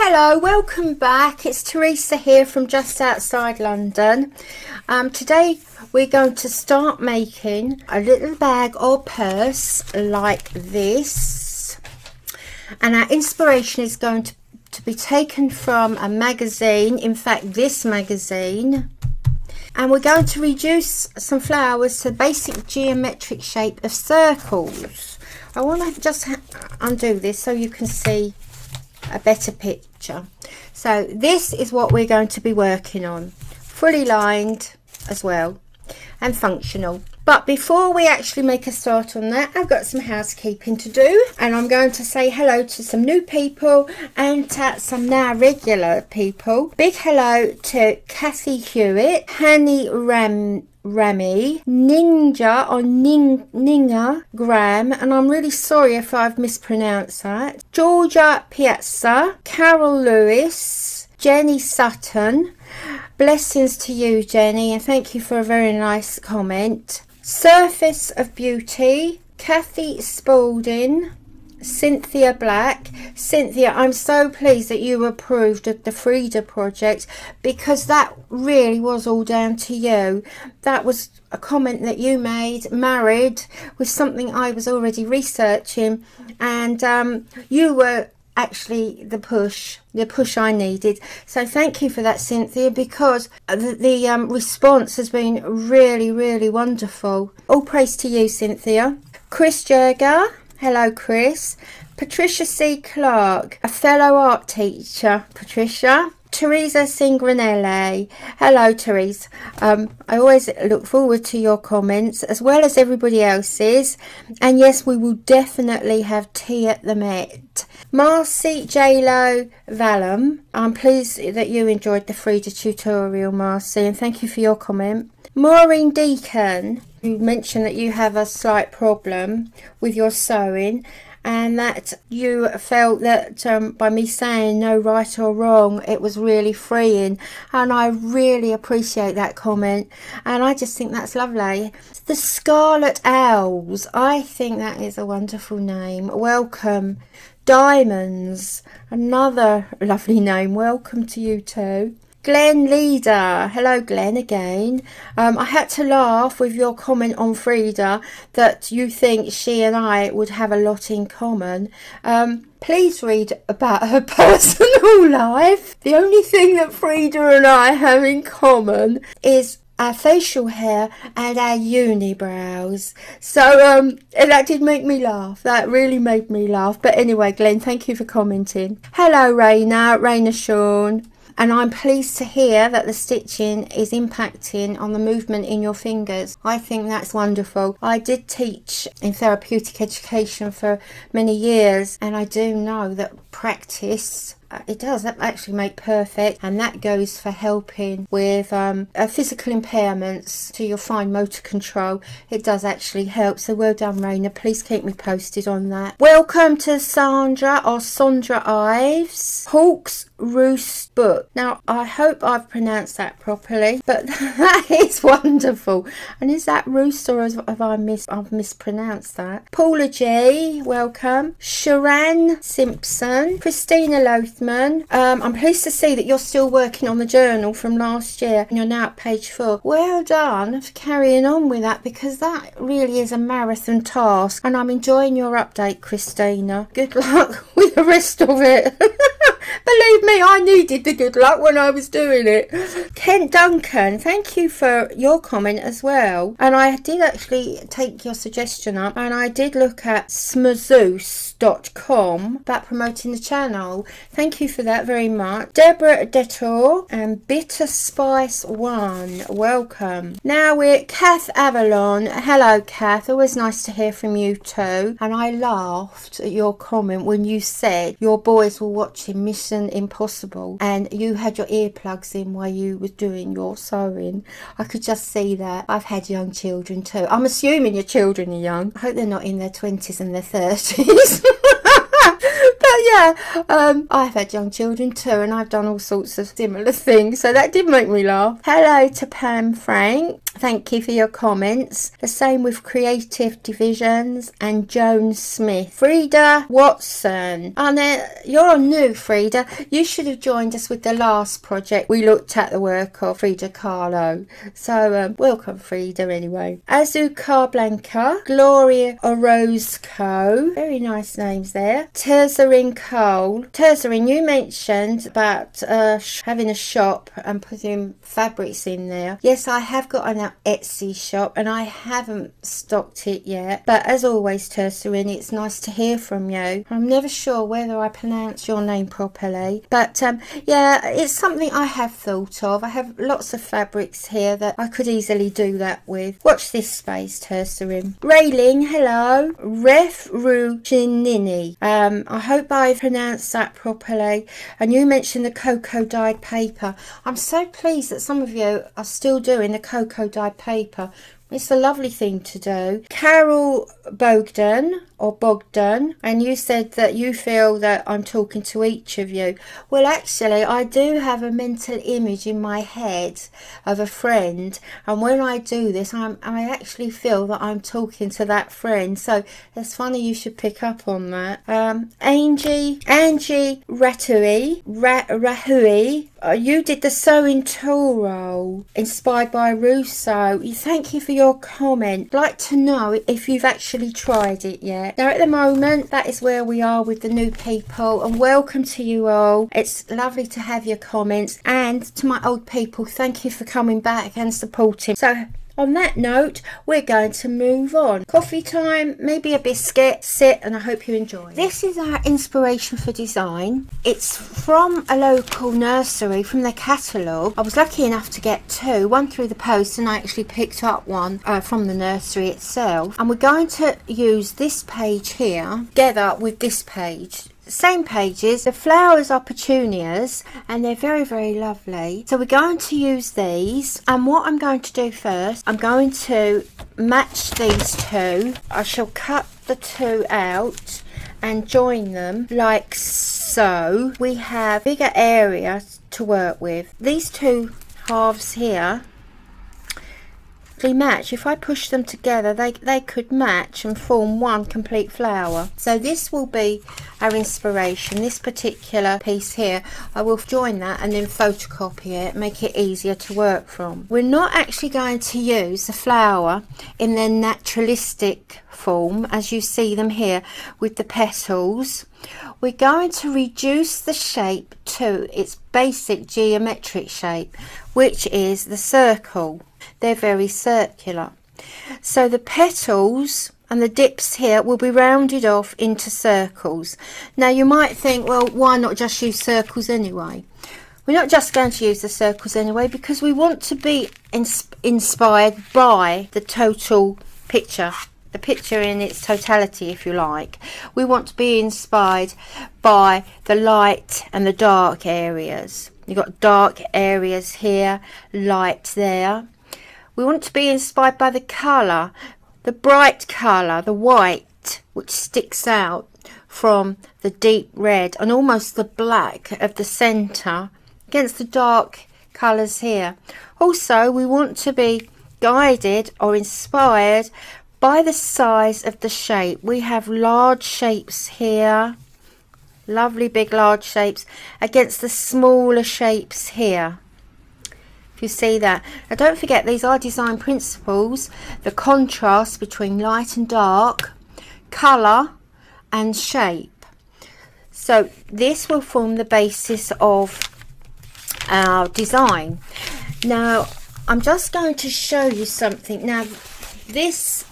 Hello, welcome back. It's Teresa here from just outside London. Um, today we're going to start making a little bag or purse like this. And our inspiration is going to, to be taken from a magazine, in fact this magazine. And we're going to reduce some flowers to basic geometric shape of circles. I want to just undo this so you can see a better picture. So this is what we're going to be working on. Fully lined as well and functional. But before we actually make a start on that, I've got some housekeeping to do. And I'm going to say hello to some new people and to some now regular people. Big hello to Kathy Hewitt, Hanny Ram Rami, Ninja or Ning, Ninga Graham, and I'm really sorry if I've mispronounced that. Georgia Piazza, Carol Lewis, Jenny Sutton. Blessings to you, Jenny, and thank you for a very nice comment. Surface of Beauty, Kathy Spalding, Cynthia Black. Cynthia, I'm so pleased that you approved of the Frida project because that really was all down to you. That was a comment that you made, married, with something I was already researching, and um, you were actually the push the push I needed so thank you for that Cynthia because the, the um, response has been really really wonderful all praise to you Cynthia Chris Jagger Hello, Chris. Patricia C. Clark, a fellow art teacher. Patricia. Teresa Singranelli. Hello, Teresa. Um, I always look forward to your comments as well as everybody else's. And yes, we will definitely have tea at the Met. Marcy JLo Vallum. I'm pleased that you enjoyed the Frida tutorial, Marcy, and thank you for your comment. Maureen Deacon, you mentioned that you have a slight problem with your sewing and that you felt that um, by me saying no right or wrong it was really freeing. And I really appreciate that comment. And I just think that's lovely. The Scarlet Owls I think that is a wonderful name. Welcome Diamonds another lovely name. Welcome to you too Glenn Leader. Hello, Glenn, again. Um, I had to laugh with your comment on Frida that you think she and I would have a lot in common. Um, please read about her personal life. The only thing that Frida and I have in common is our facial hair and our unibrows. So um, that did make me laugh. That really made me laugh. But anyway, Glenn, thank you for commenting. Hello, Raina, Raina Sean and I'm pleased to hear that the stitching is impacting on the movement in your fingers. I think that's wonderful. I did teach in therapeutic education for many years and I do know that practice it does that actually make perfect and that goes for helping with um, uh, physical impairments to your fine motor control it does actually help so well done Raina please keep me posted on that welcome to Sandra or Sandra Ives Hawks Roost book. Now, I hope I've pronounced that properly, but that is wonderful. And is that Roost or have I mis I've mispronounced that? Paula G, welcome. Sharan Simpson, Christina Um, I'm pleased to see that you're still working on the journal from last year and you're now at page four. Well done for carrying on with that because that really is a marathon task and I'm enjoying your update, Christina. Good luck with the rest of it. Believe me, I needed the good luck when I was doing it. Kent Duncan, thank you for your comment as well. And I did actually take your suggestion up and I did look at smazoos.com about promoting the channel. Thank you for that very much. Deborah Detour and Bitter Spice One, welcome. Now we're Kath Avalon. Hello, Kath. Always nice to hear from you too. And I laughed at your comment when you said your boys were Mission Impossible and you had your earplugs in while you were doing your sewing. I could just see that. I've had young children too. I'm assuming your children are young. I hope they're not in their 20s and their 30s. but yeah, um, I've had young children too, and I've done all sorts of similar things, so that did make me laugh. Hello to Pam Frank. Thank you for your comments. The same with Creative Divisions and Joan Smith. Frida Watson. Oh, you're new, Frida. You should have joined us with the last project. We looked at the work of Frida Kahlo. So um, welcome, Frida, anyway. Azu Blanca, Gloria Orozco. Very nice names there. Terzarin Cole. Terzarin, you mentioned about uh, having a shop and putting fabrics in there. Yes, I have got an Etsy shop and I haven't stocked it yet. But as always, Terzarin, it's nice to hear from you. I'm never sure whether I pronounce your name properly. But um, yeah, it's something I have thought of. I have lots of fabrics here that I could easily do that with. Watch this space, Terzarin. Railing, hello. Ref Ruginini. Um, I hope I've pronounced that properly. And you mentioned the cocoa dyed paper. I'm so pleased that some of you are still doing the cocoa dyed paper it's a lovely thing to do. Carol Bogdan or Bogdan, and you said that you feel that I'm talking to each of you. Well, actually, I do have a mental image in my head of a friend, and when I do this, I'm, I actually feel that I'm talking to that friend. So it's funny you should pick up on that. Um, Angie, Angie Ratui, Ra, Rahui, uh, you did the sewing tool roll inspired by Russo. Thank you for your comment. Like to know if you've actually tried it yet. Now at the moment that is where we are with the new people and welcome to you all. It's lovely to have your comments and to my old people thank you for coming back and supporting. So on that note, we're going to move on. Coffee time, maybe a biscuit, sit, and I hope you enjoy. This is our inspiration for design. It's from a local nursery from their catalogue. I was lucky enough to get two, one through the post, and I actually picked up one uh, from the nursery itself. And we're going to use this page here together with this page same pages. The flowers are petunias and they're very, very lovely. So we're going to use these. And what I'm going to do first, I'm going to match these two. I shall cut the two out and join them like so. We have bigger area to work with. These two halves here match. If I push them together, they, they could match and form one complete flower. So this will be our inspiration. This particular piece here, I will join that and then photocopy it, make it easier to work from. We're not actually going to use the flower in their naturalistic form, as you see them here with the petals. We're going to reduce the shape to its basic geometric shape, which is the circle they're very circular. So the petals and the dips here will be rounded off into circles. Now you might think, well, why not just use circles anyway? We're not just going to use the circles anyway because we want to be ins inspired by the total picture the picture in its totality if you like we want to be inspired by the light and the dark areas you've got dark areas here light there we want to be inspired by the colour, the bright colour, the white, which sticks out from the deep red and almost the black of the centre against the dark colours here. Also, we want to be guided or inspired by the size of the shape. We have large shapes here, lovely big large shapes, against the smaller shapes here if you see that. Now don't forget these are design principles, the contrast between light and dark, colour and shape. So this will form the basis of our design. Now I'm just going to show you something. Now this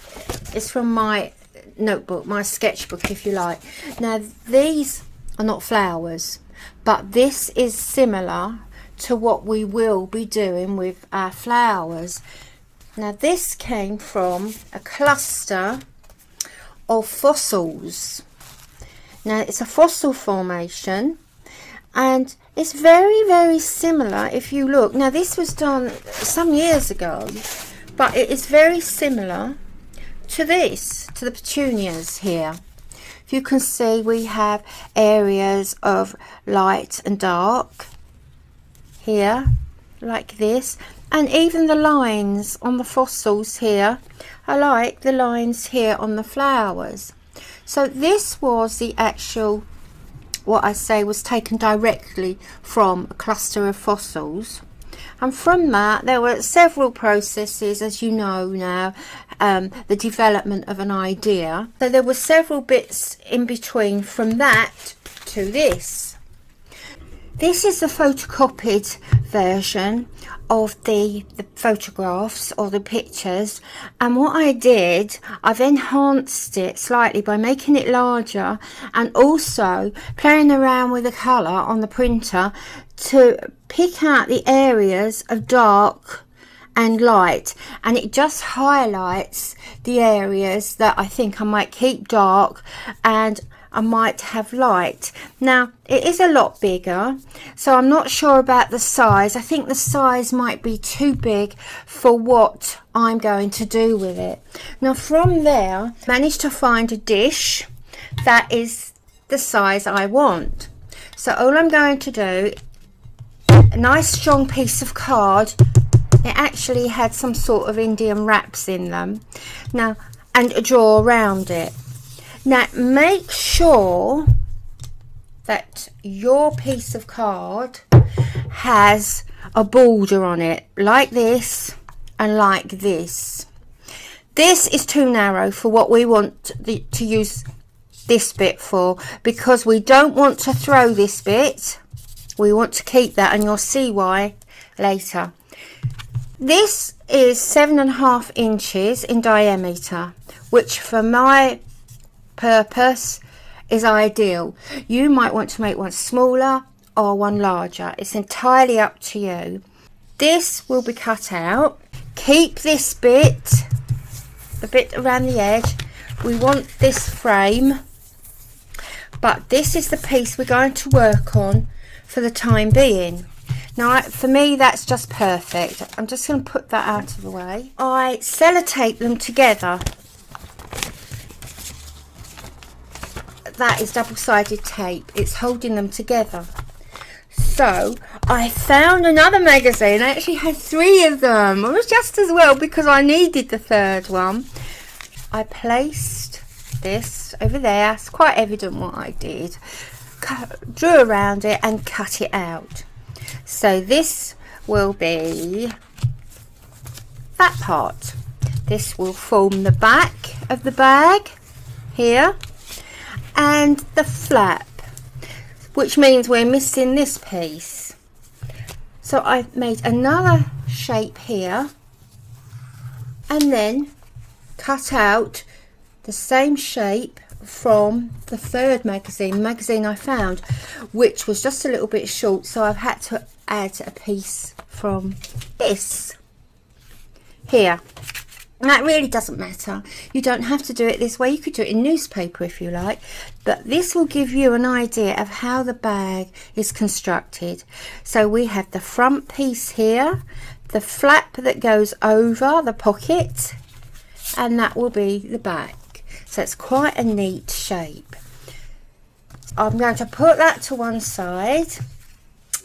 is from my notebook, my sketchbook if you like. Now these are not flowers but this is similar to what we will be doing with our flowers. Now this came from a cluster of fossils. Now it's a fossil formation and it's very very similar if you look. Now this was done some years ago but it is very similar to this, to the petunias here. If you can see we have areas of light and dark here like this. And even the lines on the fossils here are like the lines here on the flowers. So this was the actual what I say was taken directly from a cluster of fossils. And from that there were several processes as you know now um, the development of an idea. So there were several bits in between from that to this this is the photocopied version of the, the photographs or the pictures. And what I did I've enhanced it slightly by making it larger and also playing around with the colour on the printer to pick out the areas of dark and light. And it just highlights the areas that I think I might keep dark and I might have liked. Now, it is a lot bigger, so I'm not sure about the size. I think the size might be too big for what I'm going to do with it. Now, from there, managed to find a dish that is the size I want. So all I'm going to do, a nice strong piece of card. It actually had some sort of Indian wraps in them. Now, and a draw around it. Now make sure that your piece of card has a border on it like this and like this. This is too narrow for what we want the, to use this bit for because we don't want to throw this bit. We want to keep that and you'll see why later. This is seven and a half inches in diameter, which for my purpose is ideal. You might want to make one smaller or one larger. It's entirely up to you. This will be cut out. Keep this bit, the bit around the edge. We want this frame, but this is the piece we're going to work on for the time being. Now, for me, that's just perfect. I'm just going to put that out of the way. I sellotape them together that is double-sided tape. It's holding them together. So I found another magazine. I actually had three of them. It was just as well because I needed the third one. I placed this over there. It's quite evident what I did. Cut, drew around it and cut it out. So this will be that part. This will form the back of the bag here and the flap which means we're missing this piece. So I've made another shape here and then cut out the same shape from the third magazine magazine I found which was just a little bit short so I've had to add a piece from this here that really doesn't matter. You don't have to do it this way. You could do it in newspaper if you like. But this will give you an idea of how the bag is constructed. So we have the front piece here, the flap that goes over the pocket, and that will be the back. So it's quite a neat shape. I'm going to put that to one side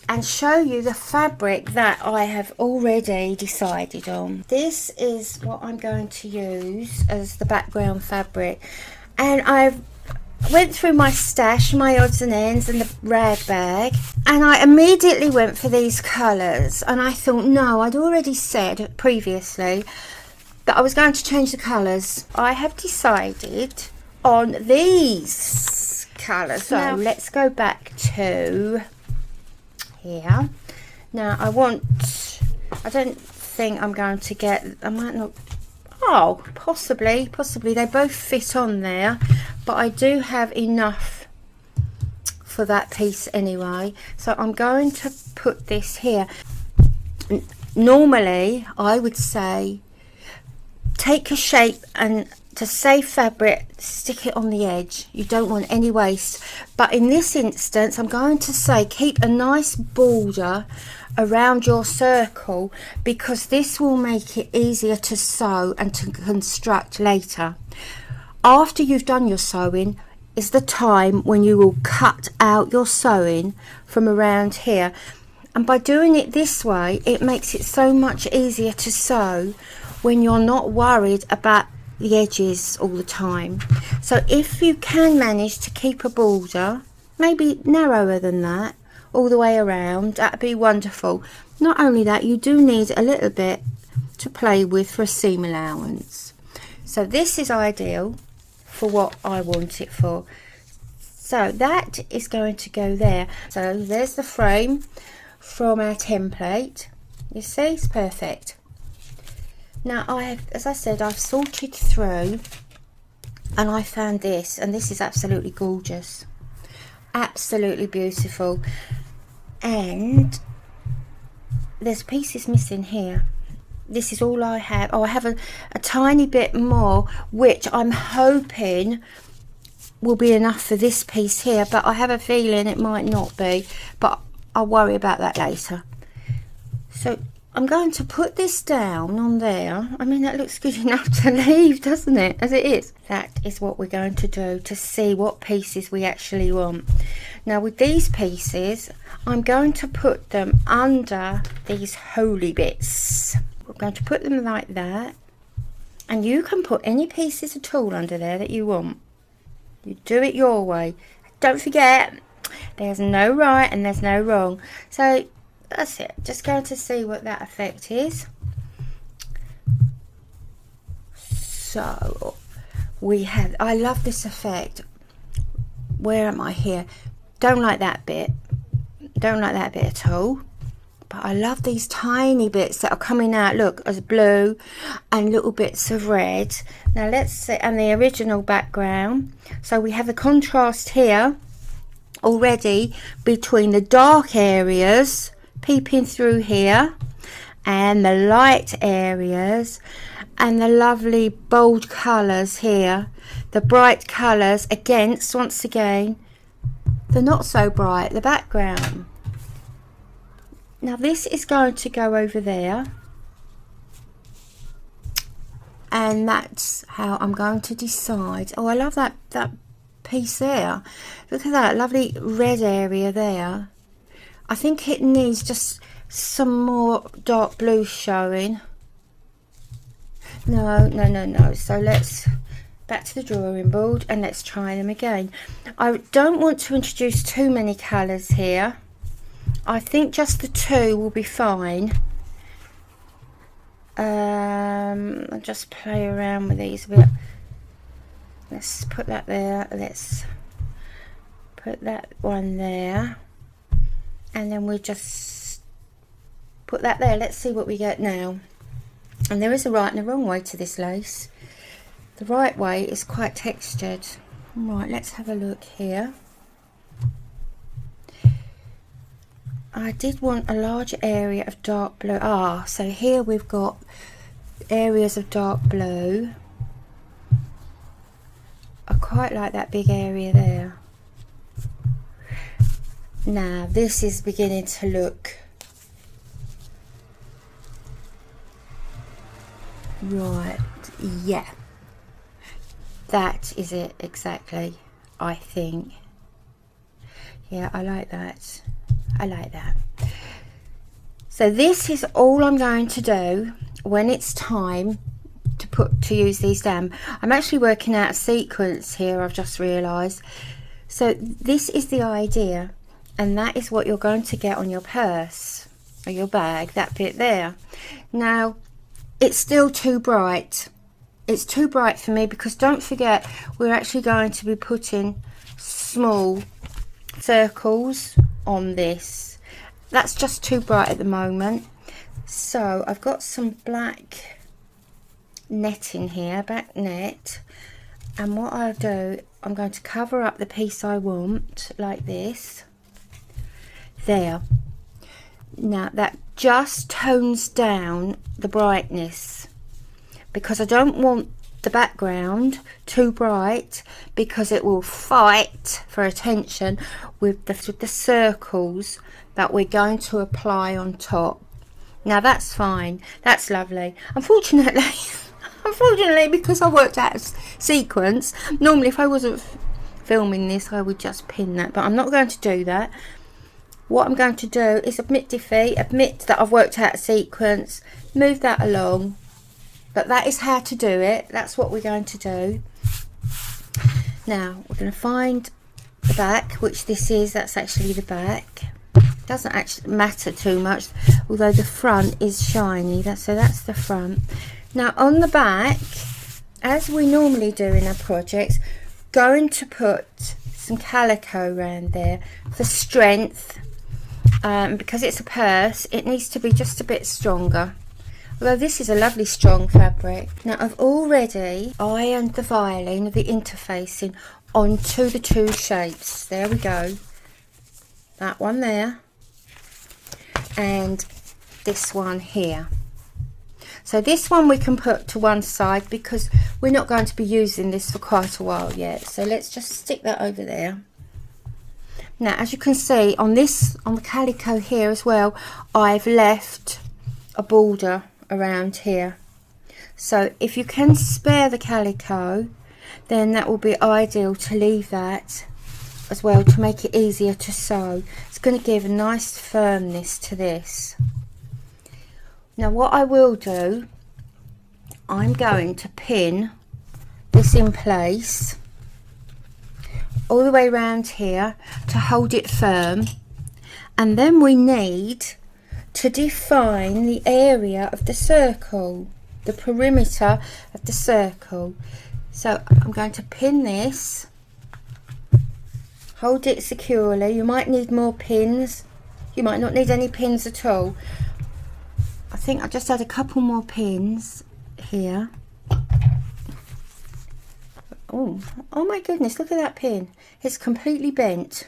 and show you the fabric that I have already decided on. This is what I'm going to use as the background fabric and I've went through my stash, my odds and ends and the rag bag and I immediately went for these colours and I thought no I'd already said previously that I was going to change the colours. I have decided on these colours. So now, let's go back to here. Now I want I don't think I'm going to get I might not oh possibly possibly. They both fit on there but I do have enough for that piece anyway. So I'm going to put this here. Normally I would say take a shape and to save fabric stick it on the edge. You don't want any waste. But in this instance I'm going to say keep a nice border around your circle because this will make it easier to sew and to construct later. After you've done your sewing is the time when you will cut out your sewing from around here. And by doing it this way it makes it so much easier to sew when you're not worried about the edges all the time. So if you can manage to keep a border maybe narrower than that all the way around that'd be wonderful. Not only that you do need a little bit to play with for a seam allowance. So this is ideal for what I want it for. So that is going to go there. So there's the frame from our template. You see it's perfect now I have as I said I've sorted through and I found this and this is absolutely gorgeous. Absolutely beautiful. And there's pieces missing here. This is all I have. Oh I have a, a tiny bit more which I'm hoping will be enough for this piece here but I have a feeling it might not be but I'll worry about that later. So I'm going to put this down on there. I mean that looks good enough to leave doesn't it? As it is. That is what we're going to do to see what pieces we actually want. Now with these pieces I'm going to put them under these holey bits. We're going to put them like that. And you can put any pieces at all under there that you want. You do it your way. Don't forget, there's no right and there's no wrong. So that's it. Just going to see what that effect is. So we have, I love this effect. Where am I here? Don't like that bit. Don't like that bit at all but I love these tiny bits that are coming out look as blue and little bits of red now let's see and the original background so we have the contrast here already between the dark areas peeping through here and the light areas and the lovely bold colors here the bright colors against once again the not so bright the background now this is going to go over there. And that's how I'm going to decide. Oh, I love that, that piece there. Look at that lovely red area there. I think it needs just some more dark blue showing. No, no, no, no. So let's back to the drawing board and let's try them again. I don't want to introduce too many colours here I think just the two will be fine. Um, I'll just play around with these a bit. Let's put that there. Let's put that one there. And then we'll just put that there. Let's see what we get now. And there is a right and a wrong way to this lace. The right way is quite textured. Right, let's have a look here. I did want a large area of dark blue. Ah, so here we've got areas of dark blue. I quite like that big area there. Now this is beginning to look right yeah that is it exactly I think yeah I like that I like that. So this is all I'm going to do when it's time to put to use these down. I'm actually working out a sequence here, I've just realised. So this is the idea and that is what you're going to get on your purse or your bag, that bit there. Now, it's still too bright. It's too bright for me because don't forget we're actually going to be putting small circles on this that's just too bright at the moment so I've got some black netting here back net and what I'll do I'm going to cover up the piece I want like this there now that just tones down the brightness because I don't want the background too bright because it will fight for attention with the, with the circles that we're going to apply on top. Now that's fine, that's lovely. Unfortunately, unfortunately because I worked out a sequence, normally if I wasn't filming this I would just pin that, but I'm not going to do that. What I'm going to do is admit defeat, admit that I've worked out a sequence, move that along. But that is how to do it. That's what we're going to do. Now, we're going to find the back, which this is. That's actually the back. Doesn't actually matter too much, although the front is shiny. That, so that's the front. Now, on the back, as we normally do in our projects, going to put some calico around there for strength um, because it's a purse it needs to be just a bit stronger. Although this is a lovely strong fabric. Now I've already ironed the Vilene the interfacing onto the two shapes. There we go. That one there. And this one here. So this one we can put to one side because we're not going to be using this for quite a while yet. So let's just stick that over there. Now, as you can see on this, on the calico here as well, I've left a border around here. So if you can spare the calico, then that will be ideal to leave that as well to make it easier to sew. It's going to give a nice firmness to this. Now what I will do, I'm going to pin this in place all the way around here to hold it firm. And then we need to define the area of the circle the perimeter of the circle. So I'm going to pin this. Hold it securely. You might need more pins. You might not need any pins at all. I think I just had a couple more pins here. Oh, oh my goodness, look at that pin. It's completely bent.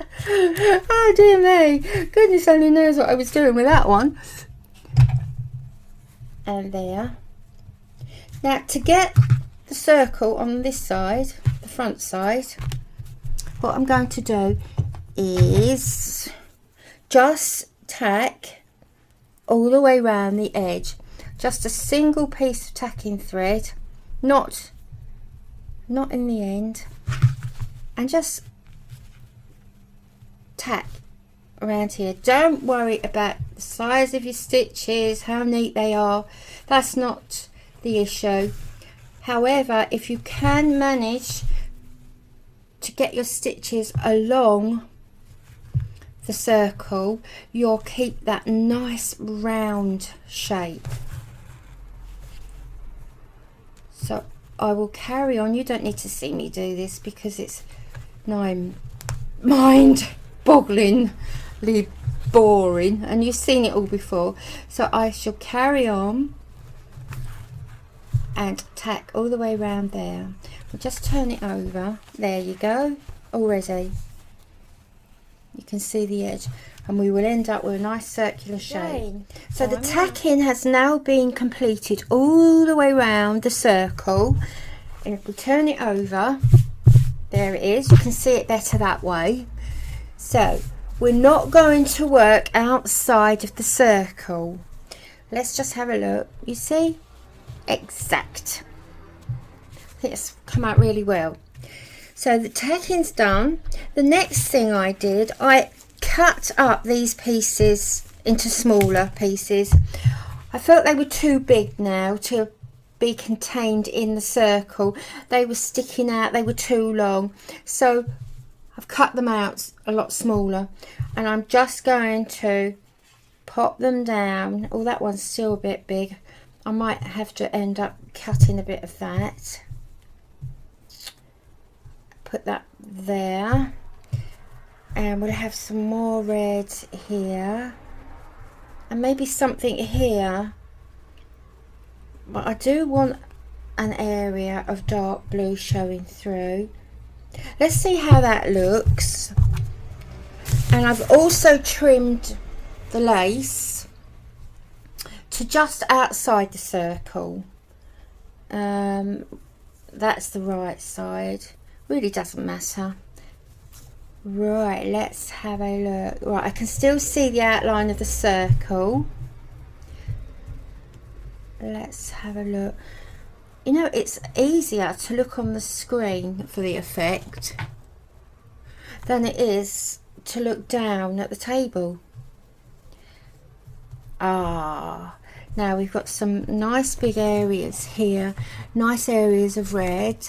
oh dear me. Goodness only knows what I was doing with that one. And there. Now to get the circle on this side, the front side, what I'm going to do is just tack all the way around the edge just a single piece of tacking thread not not in the end. And just tack around here. Don't worry about the size of your stitches how neat they are. That's not the issue. However if you can manage to get your stitches along the circle, you'll keep that nice round shape. So I will carry on. You don't need to see me do this because it's now mind bogglingly boring and you've seen it all before. So I shall carry on and tack all the way around there. We'll just turn it over. There you go. Already you can see the edge and we will end up with a nice circular shape. So the tacking has now been completed all the way around the circle. And if we turn it over there it is. You can see it better that way. So we're not going to work outside of the circle. Let's just have a look. You see? Exact. It's come out really well. So the tacking's done. The next thing I did, I cut up these pieces into smaller pieces. I felt they were too big now to be contained in the circle. They were sticking out, they were too long. So I've cut them out a lot smaller and I'm just going to pop them down. Oh, that one's still a bit big. I might have to end up cutting a bit of that put that there and we'll have some more red here. And maybe something here. But I do want an area of dark blue showing through. Let's see how that looks. And I've also trimmed the lace to just outside the circle. Um, that's the right side. Really doesn't matter right let's have a look. Right I can still see the outline of the circle. Let's have a look. You know it's easier to look on the screen for the effect than it is to look down at the table. Ah, now we've got some nice big areas here, nice areas of red,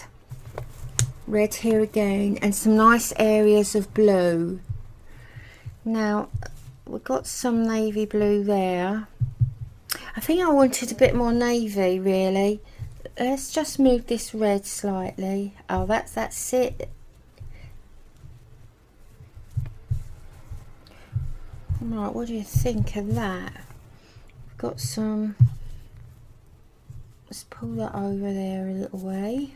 red here again, and some nice areas of blue. Now we've got some navy blue there. I think I wanted a bit more navy really. Let's just move this red slightly. Oh, that's that's it. Right, what do you think of that? We've got some let's pull that over there a little way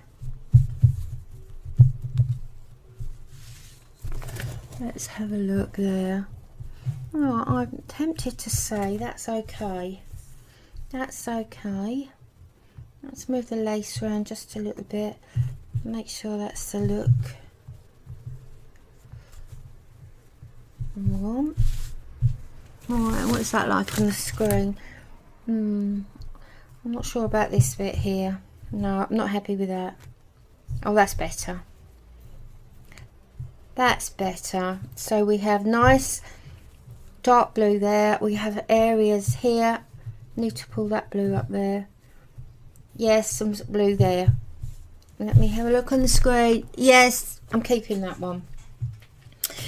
let's have a look there oh, I'm tempted to say that's okay that's okay let's move the lace around just a little bit make sure that's the look Alright, what's that like on the screen? Hmm. I'm not sure about this bit here. No, I'm not happy with that. Oh, that's better. That's better. So we have nice dark blue there. We have areas here. Need to pull that blue up there. Yes, some blue there. Let me have a look on the screen. Yes, I'm keeping that one.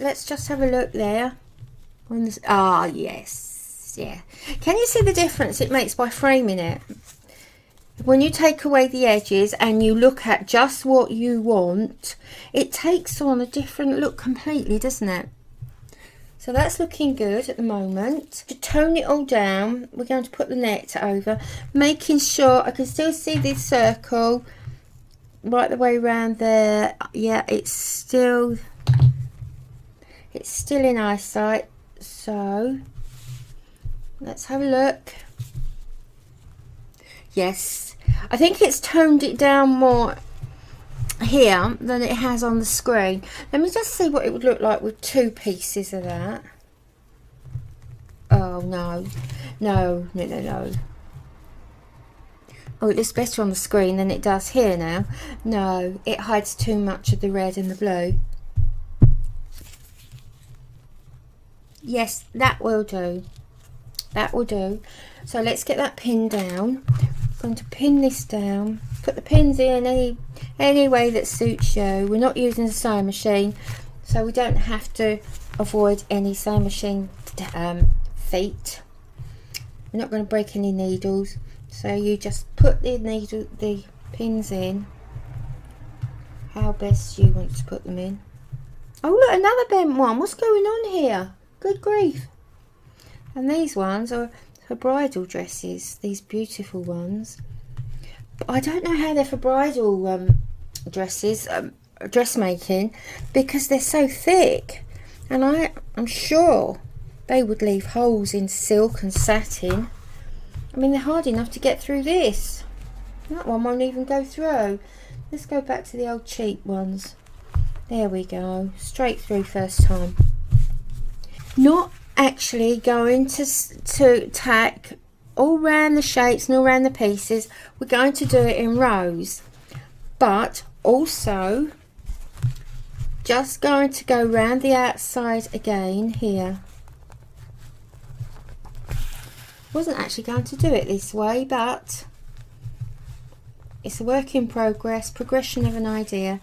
Let's just have a look there. Ah, yes yeah. Can you see the difference it makes by framing it? When you take away the edges and you look at just what you want, it takes on a different look completely, doesn't it? So that's looking good at the moment. To tone it all down, we're going to put the net over, making sure I can still see this circle right the way around there. Yeah, it's still, it's still in eyesight. So Let's have a look. Yes, I think it's toned it down more here than it has on the screen. Let me just see what it would look like with two pieces of that. Oh no, no, no, no, no. Oh, it looks better on the screen than it does here now. No, it hides too much of the red and the blue. Yes, that will do that will do so let's get that pin down going to pin this down. Put the pins in any any way that suits you. We're not using the sewing machine so we don't have to avoid any sewing machine um, feet. We're not going to break any needles so you just put the needle the pins in how best you want to put them in. Oh look another bent one. What's going on here? Good grief. And these ones are for bridal dresses these beautiful ones. But I don't know how they're for bridal um, dresses um, dressmaking because they're so thick. And I, I'm sure they would leave holes in silk and satin. I mean they're hard enough to get through this. That one won't even go through. Let's go back to the old cheap ones. There we go. Straight through first time. Not actually going to, to tack all around the shapes and all around the pieces. We're going to do it in rows. But also just going to go round the outside again here. Wasn't actually going to do it this way, but it's a work in progress, progression of an idea.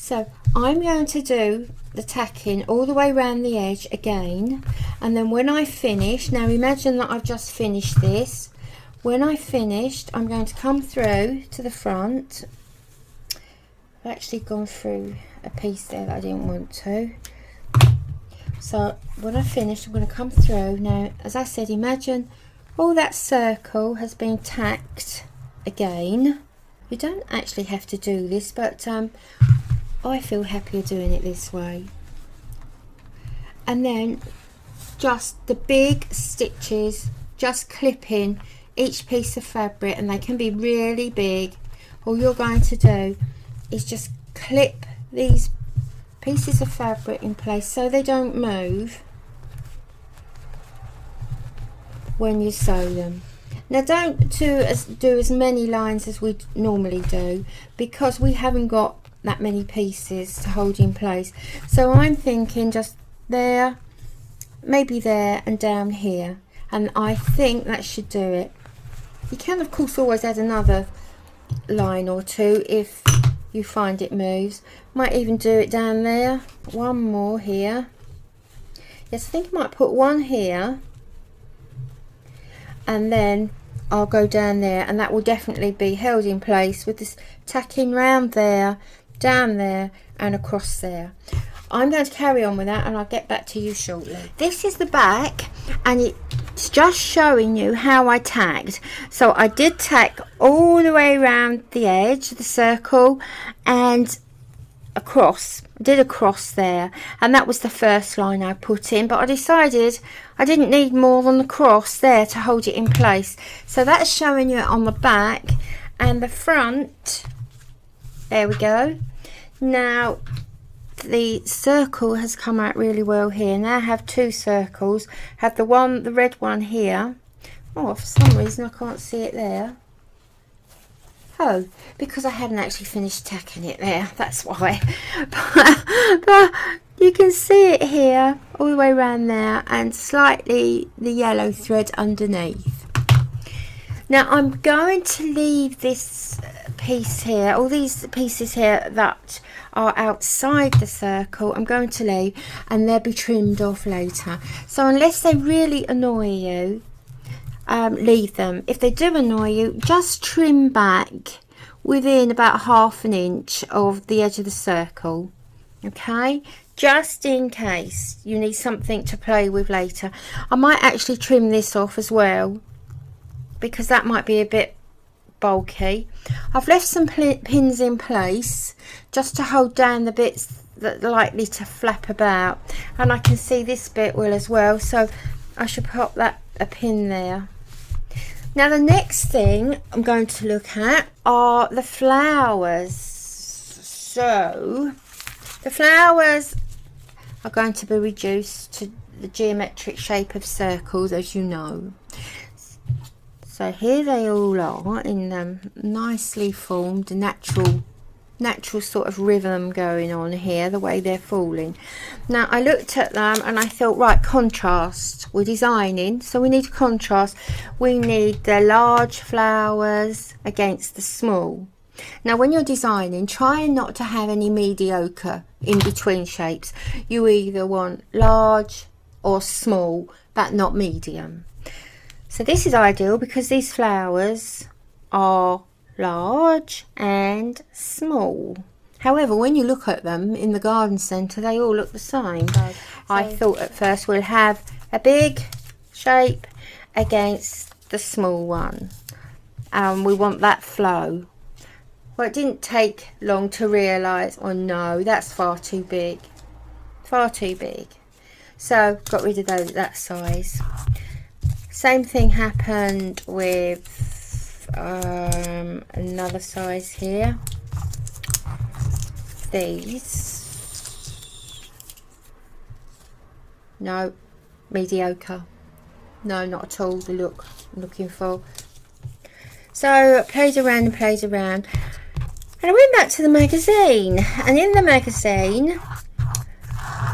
So I'm going to do the tacking all the way around the edge again and then when I finish now imagine that I've just finished this. When I finished I'm going to come through to the front. I've actually gone through a piece there that I didn't want to. So when I finish I'm going to come through. Now as I said imagine all that circle has been tacked again. You don't actually have to do this but um, I feel happier doing it this way. And then just the big stitches just clipping each piece of fabric and they can be really big. All you're going to do is just clip these pieces of fabric in place so they don't move when you sew them. Now don't do as, do as many lines as we normally do because we haven't got that many pieces to hold in place. So I'm thinking just there maybe there and down here. And I think that should do it. You can of course always add another line or two if you find it moves. Might even do it down there. One more here. Yes I think I might put one here. And then I'll go down there and that will definitely be held in place with this tacking round there down there and across there I'm going to carry on with that and I'll get back to you shortly. This is the back and it's just showing you how I tagged. So I did tack all the way around the edge of the circle and across. Did a cross there and that was the first line I put in but I decided I didn't need more than the cross there to hold it in place. So that's showing you on the back and the front. There we go. Now the circle has come out really well here. Now I have two circles. Have the one, the red one here. Oh, for some reason I can't see it there. Oh, because I hadn't actually finished tacking it there. That's why. but, but you can see it here, all the way around there, and slightly the yellow thread underneath. Now I'm going to leave this piece here, all these pieces here that are outside the circle I'm going to leave and they'll be trimmed off later. So unless they really annoy you um, leave them. If they do annoy you just trim back within about half an inch of the edge of the circle okay? Just in case you need something to play with later. I might actually trim this off as well because that might be a bit bulky. I've left some pins in place just to hold down the bits that are likely to flap about and I can see this bit will as well so I should pop that a pin there. Now the next thing I'm going to look at are the flowers. So the flowers are going to be reduced to the geometric shape of circles as you know. So here they all are in um, nicely formed natural natural sort of rhythm going on here the way they're falling. Now I looked at them and I thought right contrast. We're designing so we need contrast. We need the large flowers against the small. Now when you're designing try not to have any mediocre in between shapes. You either want large or small but not medium so this is ideal because these flowers are large and small. However, when you look at them in the garden centre, they all look the same. So I thought at first we'll have a big shape against the small one. And we want that flow. Well, it didn't take long to realise, oh no, that's far too big. Far too big. So, got rid of those, that size. Same thing happened with um, another size here. These. No, mediocre. No, not at all the look I'm looking for. So played around and played around. And I went back to the magazine. And in the magazine,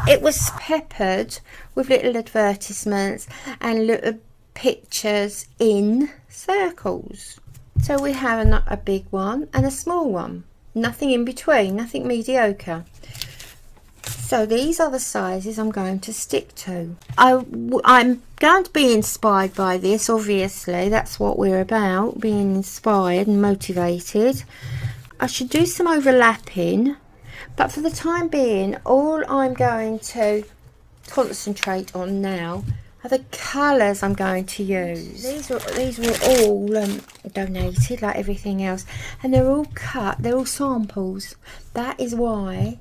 it was peppered with little advertisements and little pictures in circles. So we have a, a big one and a small one. Nothing in between, nothing mediocre. So these are the sizes I'm going to stick to. I, I'm going to be inspired by this, obviously. That's what we're about, being inspired and motivated. I should do some overlapping, but for the time being, all I'm going to concentrate on now are the colours I'm going to use. These were these were all um, donated like everything else and they're all cut, they're all samples. That is why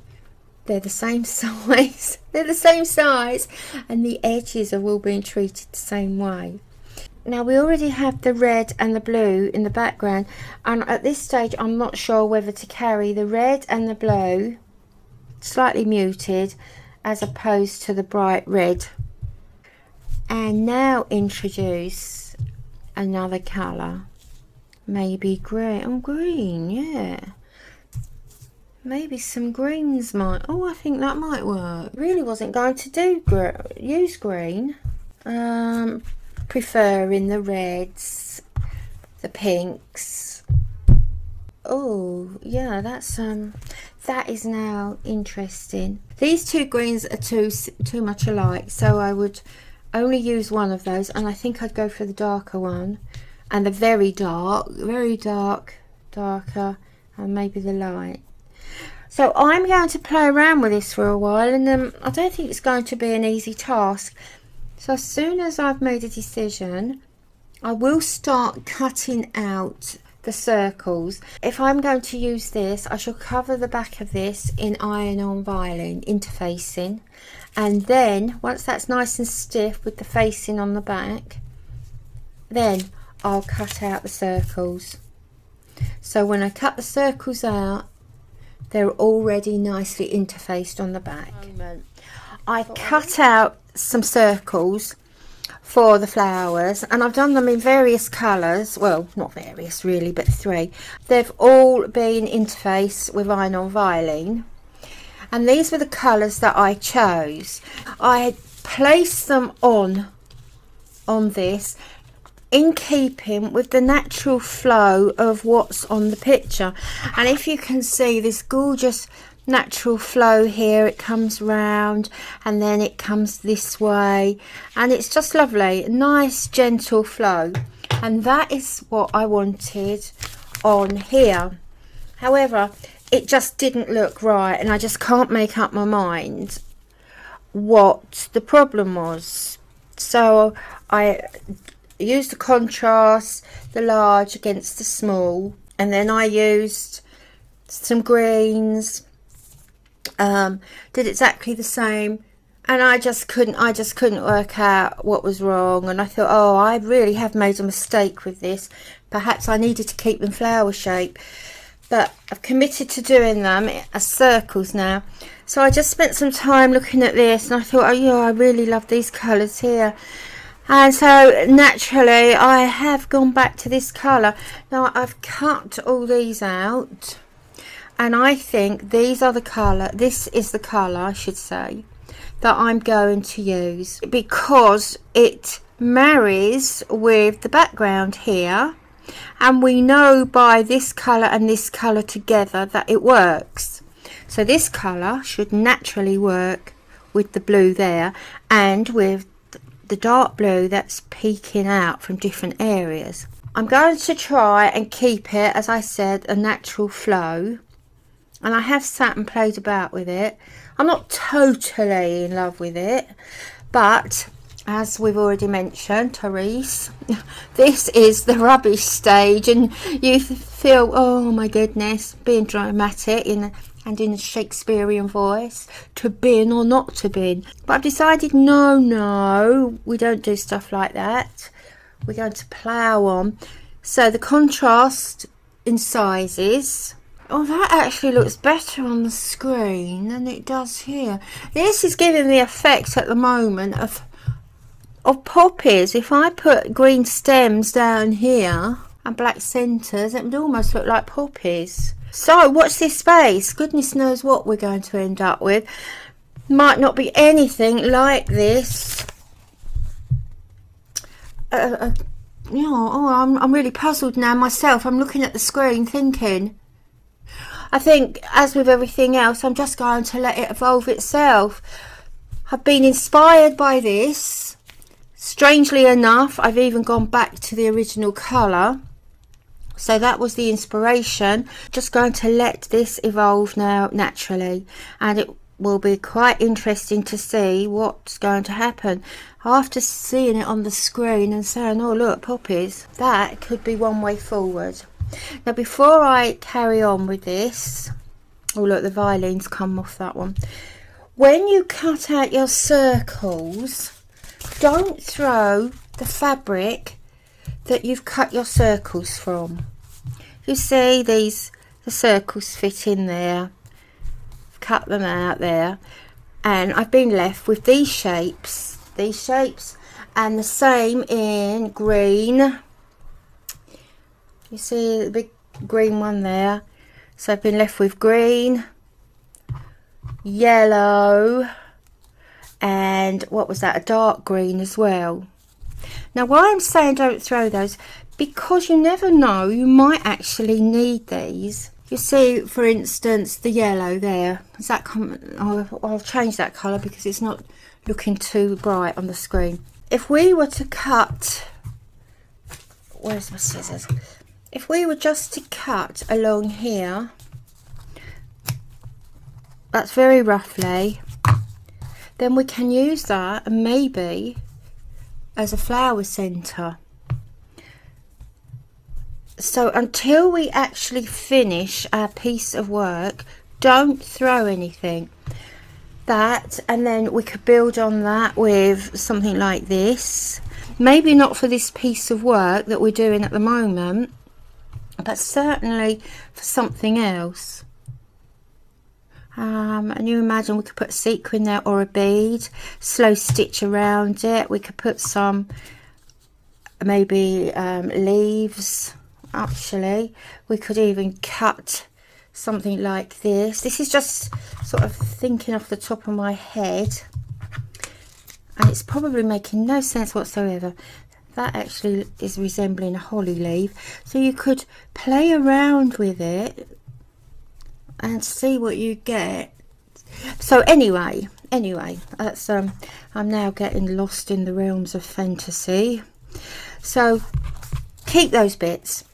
they're the same size. they're the same size and the edges are all being treated the same way. Now we already have the red and the blue in the background and at this stage I'm not sure whether to carry the red and the blue slightly muted as opposed to the bright red and now introduce another colour. Maybe green oh green yeah. Maybe some greens might oh I think that might work. Really wasn't going to do gr use green. Um preferring the reds the pinks. Oh yeah that's um that is now interesting. These two greens are too too much alike so I would only use one of those and I think I'd go for the darker one and the very dark very dark darker and maybe the light so I'm going to play around with this for a while and um, I don't think it's going to be an easy task. So as soon as I've made a decision, I will start cutting out the circles. If I'm going to use this, I shall cover the back of this in iron-on Vilene interfacing. And then, once that's nice and stiff with the facing on the back, then I'll cut out the circles. So when I cut the circles out, they're already nicely interfaced on the back. I cut out some circles for the flowers and I've done them in various colours. Well not various really but three. They've all been interfaced with iron-on Vilene and these were the colours that I chose. I had placed them on on this in keeping with the natural flow of what's on the picture. And if you can see this gorgeous natural flow here it comes round and then it comes this way. And it's just lovely nice gentle flow. And that is what I wanted on here. However it just didn't look right and I just can't make up my mind what the problem was so I used the contrast, the large against the small, and then I used some greens, um, did exactly the same, and I just couldn't, I just couldn't work out what was wrong, and I thought, oh, I really have made a mistake with this. Perhaps I needed to keep them flower shape, but I've committed to doing them as circles now. So I just spent some time looking at this, and I thought, oh yeah, I really love these colours here. And so naturally I have gone back to this colour. Now I've cut all these out and I think these are the colour this is the colour I should say that I'm going to use because it marries with the background here and we know by this colour and this colour together that it works so this colour should naturally work with the blue there and with the dark blue that's peeking out from different areas. I'm going to try and keep it, as I said, a natural flow. And I have sat and played about with it. I'm not totally in love with it, but as we've already mentioned, Therese, this is the rubbish stage, and you feel, oh my goodness, being dramatic in and in a Shakespearean voice to bin or not to bin. But I've decided no, no, we don't do stuff like that. We're going to plough on. So the contrast in sizes. Oh, that actually looks better on the screen than it does here. This is giving the effect at the moment of of poppies. If I put green stems down here and black centres, it would almost look like poppies. So watch this space. Goodness knows what we're going to end up with. Might not be anything like this. Uh, uh, oh, I'm, I'm really puzzled now myself. I'm looking at the screen thinking. I think, as with everything else, I'm just going to let it evolve itself. I've been inspired by this. Strangely enough, I've even gone back to the original colour. So that was the inspiration. Just going to let this evolve now naturally and it will be quite interesting to see what's going to happen. After seeing it on the screen and saying, oh look, poppies, that could be one way forward. Now before I carry on with this, oh look, the Vilene's come off that one. When you cut out your circles, don't throw the fabric that you've cut your circles from. You see these, the circles fit in there. cut them out there. And I've been left with these shapes, these shapes, and the same in green. You see the big green one there. So I've been left with green, yellow and what was that? A dark green as well. Now why I'm saying don't throw those because you never know you might actually need these. You see for instance the yellow there. Is that I'll, I'll change that colour because it's not looking too bright on the screen. If we were to cut where's my scissors? If we were just to cut along here that's very roughly then we can use that maybe as a flower centre. So until we actually finish our piece of work don't throw anything. That and then we could build on that with something like this. Maybe not for this piece of work that we're doing at the moment but certainly for something else um, and you imagine we could put a sequin there or a bead slow stitch around it. We could put some maybe um, leaves actually. We could even cut something like this. This is just sort of thinking off the top of my head. And it's probably making no sense whatsoever. That actually is resembling a holly leaf. So you could play around with it and see what you get so anyway anyway that's um i'm now getting lost in the realms of fantasy so keep those bits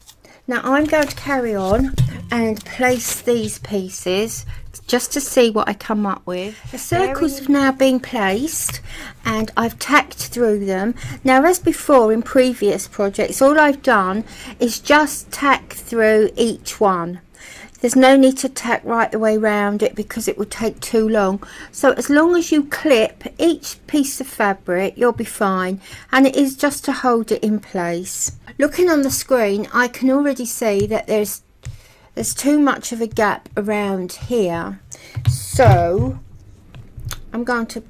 now I'm going to carry on and place these pieces just to see what I come up with. The circles have now been placed and I've tacked through them. Now as before in previous projects all I've done is just tack through each one. There's no need to tack right the way around it because it would take too long. So as long as you clip each piece of fabric, you'll be fine. And it is just to hold it in place. Looking on the screen, I can already see that there's there's too much of a gap around here. So I'm going to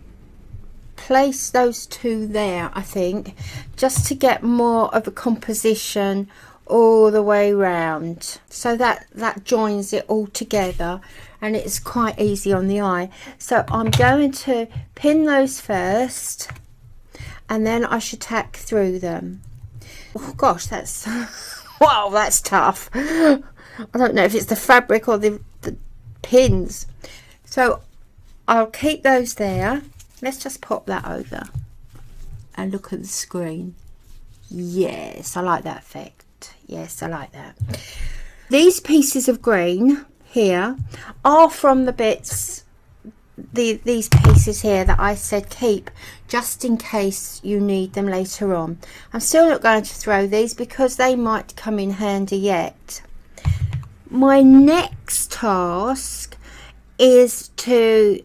place those two there, I think, just to get more of a composition all the way round. So that that joins it all together and it's quite easy on the eye. So I'm going to pin those first and then I should tack through them. Oh gosh that's wow that's tough. I don't know if it's the fabric or the, the pins. So I'll keep those there. Let's just pop that over and look at the screen. Yes I like that effect Yes, I like that. These pieces of green here are from the bits, the, these pieces here that I said keep just in case you need them later on. I'm still not going to throw these because they might come in handy yet. My next task is to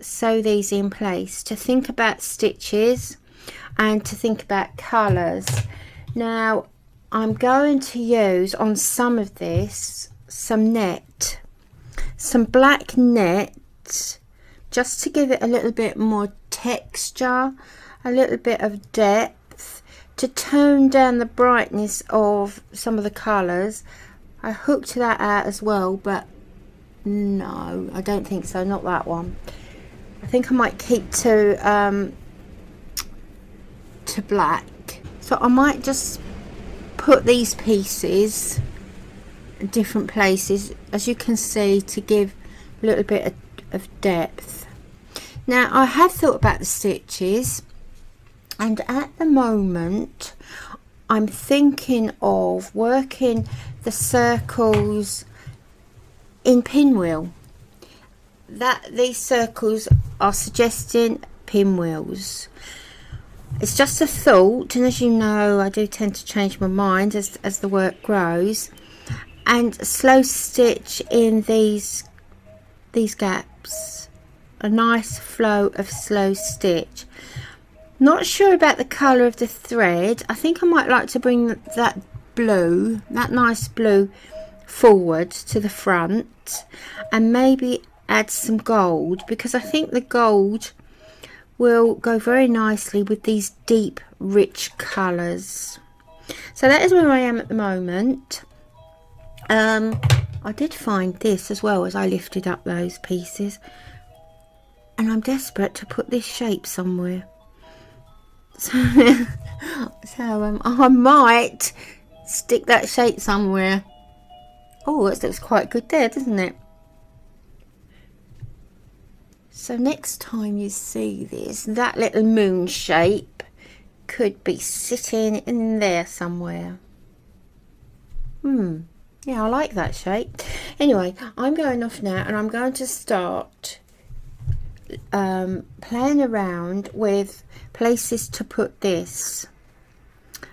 sew these in place, to think about stitches and to think about colours. Now, I'm going to use on some of this some net some black net just to give it a little bit more texture a little bit of depth to tone down the brightness of some of the colors I hooked that out as well but no I don't think so not that one. I think I might keep to um, to black. So I might just put these pieces in different places as you can see to give a little bit of, of depth. Now I have thought about the stitches and at the moment I'm thinking of working the circles in pinwheel. That these circles are suggesting pinwheels it's just a thought and as you know I do tend to change my mind as, as the work grows. And slow stitch in these these gaps. A nice flow of slow stitch. Not sure about the colour of the thread. I think I might like to bring that blue that nice blue forward to the front and maybe add some gold because I think the gold will go very nicely with these deep rich colours so that is where I am at the moment um, I did find this as well as I lifted up those pieces and I'm desperate to put this shape somewhere. So, so um, I might stick that shape somewhere. Oh, it looks quite good there, doesn't it? So next time you see this, that little moon shape could be sitting in there somewhere. Hmm. Yeah, I like that shape. Anyway, I'm going off now and I'm going to start um, playing around with places to put this.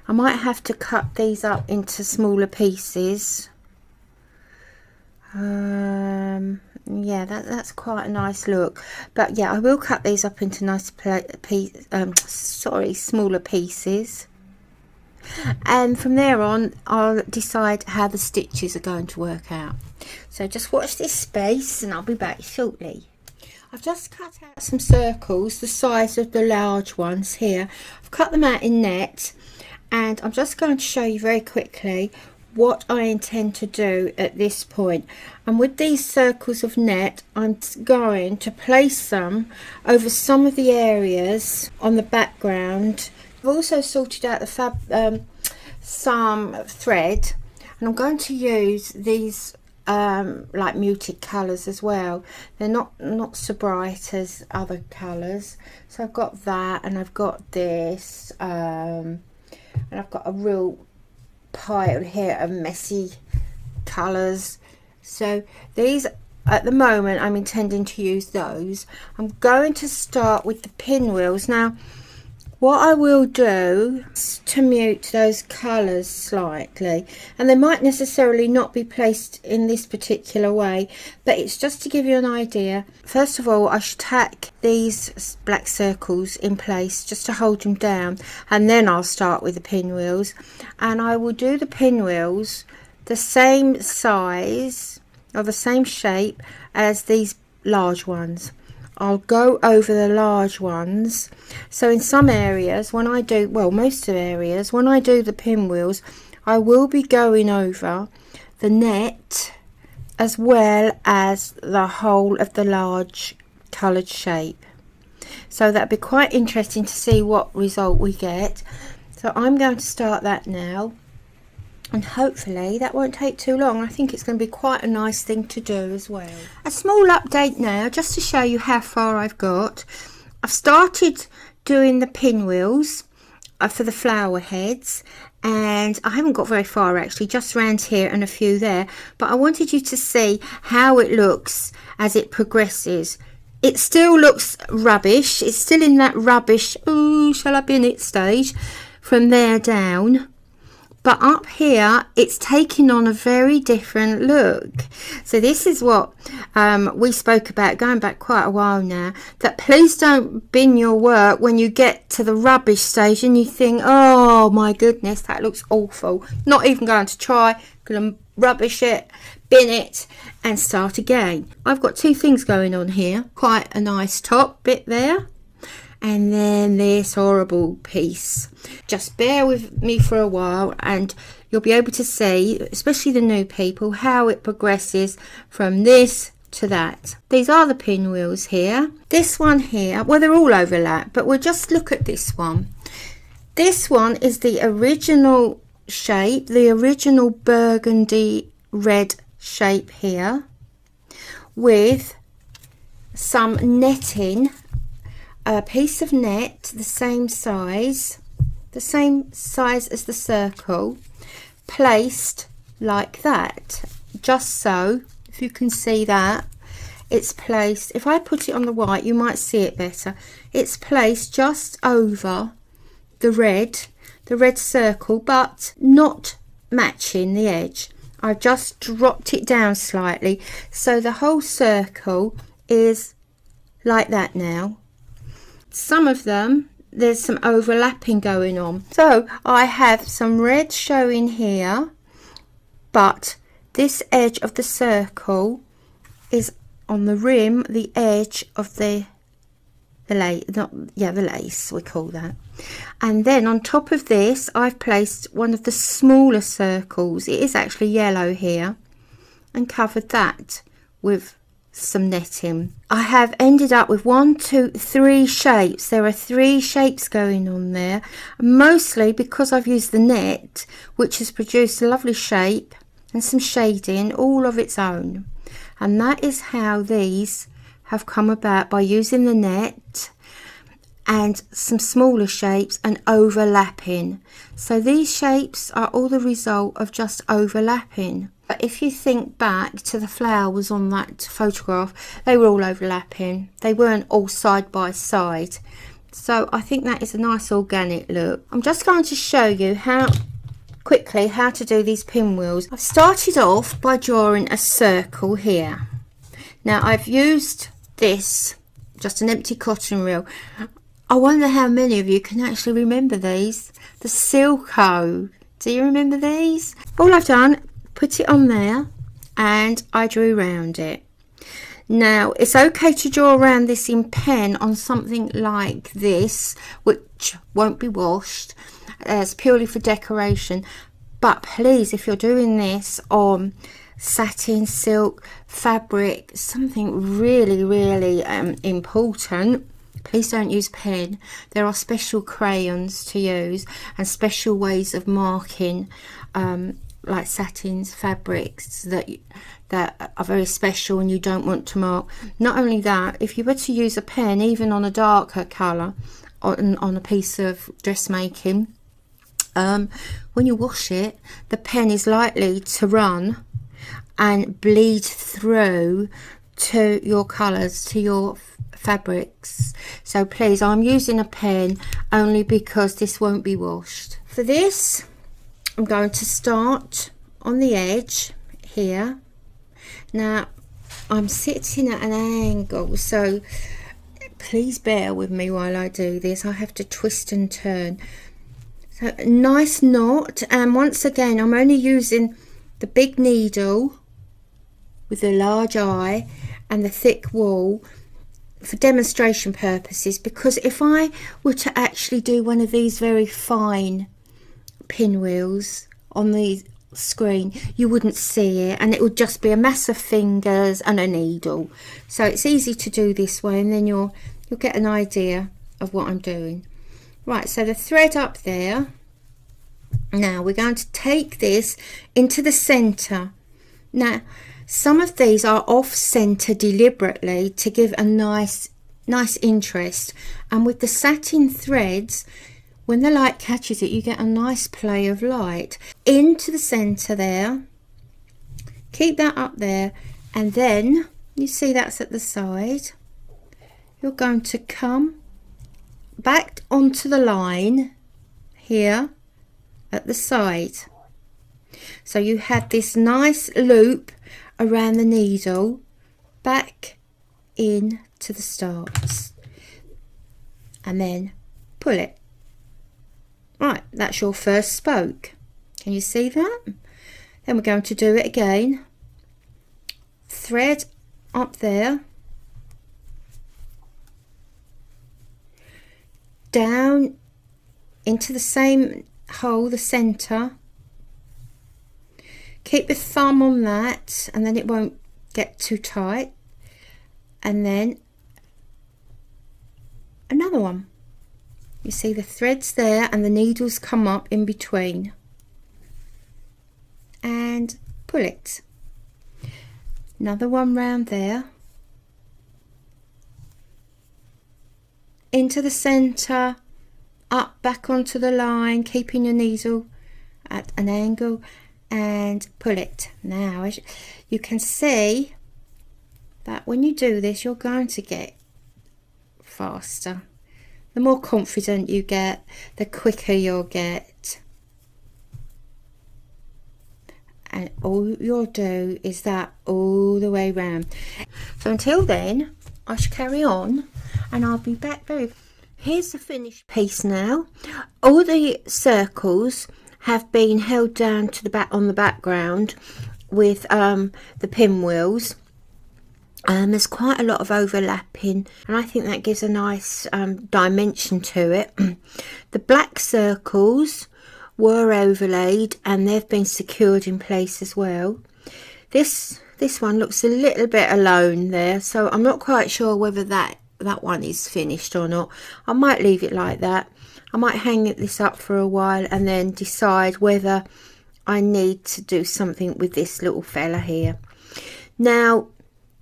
I might have to cut these up into smaller pieces. Um, yeah, that, that's quite a nice look. But yeah, I will cut these up into nice piece, um, sorry, smaller pieces. And from there on, I'll decide how the stitches are going to work out. So just watch this space and I'll be back shortly. I've just cut out some circles the size of the large ones here. I've cut them out in net and I'm just going to show you very quickly what I intend to do at this point. And with these circles of net I'm going to place them over some of the areas on the background. I've also sorted out the fab um, some thread and I'm going to use these um, like muted colours as well. They're not not so bright as other colours. So I've got that and I've got this um, and I've got a real pile here of messy colours. So these at the moment I'm intending to use those. I'm going to start with the pinwheels. Now what I will do is to mute those colours slightly and they might necessarily not be placed in this particular way but it's just to give you an idea. First of all I should tack these black circles in place just to hold them down and then I'll start with the pinwheels. And I will do the pinwheels the same size or the same shape as these large ones I'll go over the large ones. So in some areas when I do well most of areas when I do the pinwheels I will be going over the net as well as the whole of the large coloured shape. So that'd be quite interesting to see what result we get. So I'm going to start that now and hopefully that won't take too long. I think it's going to be quite a nice thing to do as well. A small update now just to show you how far I've got. I've started doing the pinwheels uh, for the flower heads and I haven't got very far actually just around here and a few there. But I wanted you to see how it looks as it progresses. It still looks rubbish. It's still in that rubbish oh shall I bin it stage? From there down but up here it's taking on a very different look. So this is what um, we spoke about going back quite a while now that please don't bin your work when you get to the rubbish stage and you think oh my goodness that looks awful. Not even going to try gonna rubbish it bin it and start again. I've got two things going on here. Quite a nice top bit there and then this horrible piece. Just bear with me for a while and you'll be able to see, especially the new people, how it progresses from this to that. These are the pinwheels here. This one here, well they're all overlap, but we'll just look at this one. This one is the original shape, the original burgundy red shape here with some netting a piece of net the same size the same size as the circle placed like that. Just so if you can see that it's placed if I put it on the white you might see it better. It's placed just over the red the red circle but not matching the edge. I've just dropped it down slightly so the whole circle is like that now some of them there's some overlapping going on. So I have some red showing here but this edge of the circle is on the rim the edge of the the lace not yeah the lace we call that. And then on top of this I've placed one of the smaller circles. It is actually yellow here and covered that with some netting. I have ended up with one, two, three shapes. There are three shapes going on there, mostly because I've used the net, which has produced a lovely shape and some shading all of its own. And that is how these have come about by using the net and some smaller shapes and overlapping. So these shapes are all the result of just overlapping. But if you think back to the flowers on that photograph, they were all overlapping. They weren't all side by side. So I think that is a nice organic look. I'm just going to show you how quickly how to do these pinwheels. I've started off by drawing a circle here. Now I've used this, just an empty cotton reel. I wonder how many of you can actually remember these. The Sylko. Do you remember these? All I've done, put it on there and I drew around it. Now, it's okay to draw around this in pen on something like this, which won't be washed. as purely for decoration. But please, if you're doing this on satin, silk, fabric, something really, really um, important, please don't use pen. There are special crayons to use and special ways of marking um, like satins, fabrics that that are very special and you don't want to mark. Not only that, if you were to use a pen, even on a darker colour, on, on a piece of dressmaking, um, when you wash it, the pen is likely to run and bleed through to your colours, to your fabrics. So please, I'm using a pen only because this won't be washed. For this, I'm going to start on the edge here. Now, I'm sitting at an angle, so please bear with me while I do this. I have to twist and turn. So, nice knot, and once again, I'm only using the big needle with the large eye and the thick wool for demonstration purposes because if I were to actually do one of these very fine pinwheels on the screen you wouldn't see it and it would just be a mass of fingers and a needle. So it's easy to do this way and then you'll you'll get an idea of what I'm doing. Right so the thread up there. Now we're going to take this into the center now some of these are off center deliberately to give a nice nice interest and with the satin threads when the light catches it, you get a nice play of light into the center there. Keep that up there. And then you see that's at the side. You're going to come back onto the line here at the side. So you have this nice loop around the needle back in to the starts and then pull it Right, that's your first spoke. Can you see that? Then we're going to do it again. Thread up there. Down into the same hole, the centre. Keep the thumb on that and then it won't get too tight. And then another one. You see the threads there and the needles come up in between. And pull it. Another one round there. Into the centre, up back onto the line, keeping your needle at an angle and pull it. Now you can see that when you do this you're going to get faster. The more confident you get, the quicker you'll get. And all you'll do is that all the way round. So until then, I shall carry on and I'll be back very... Here's the finished piece now. All the circles have been held down to the back on the background with um, the pinwheels um, there's quite a lot of overlapping and I think that gives a nice um, dimension to it. the black circles were overlaid and they've been secured in place as well. This this one looks a little bit alone there so I'm not quite sure whether that that one is finished or not I might leave it like that I might hang this up for a while and then decide whether I need to do something with this little fella here now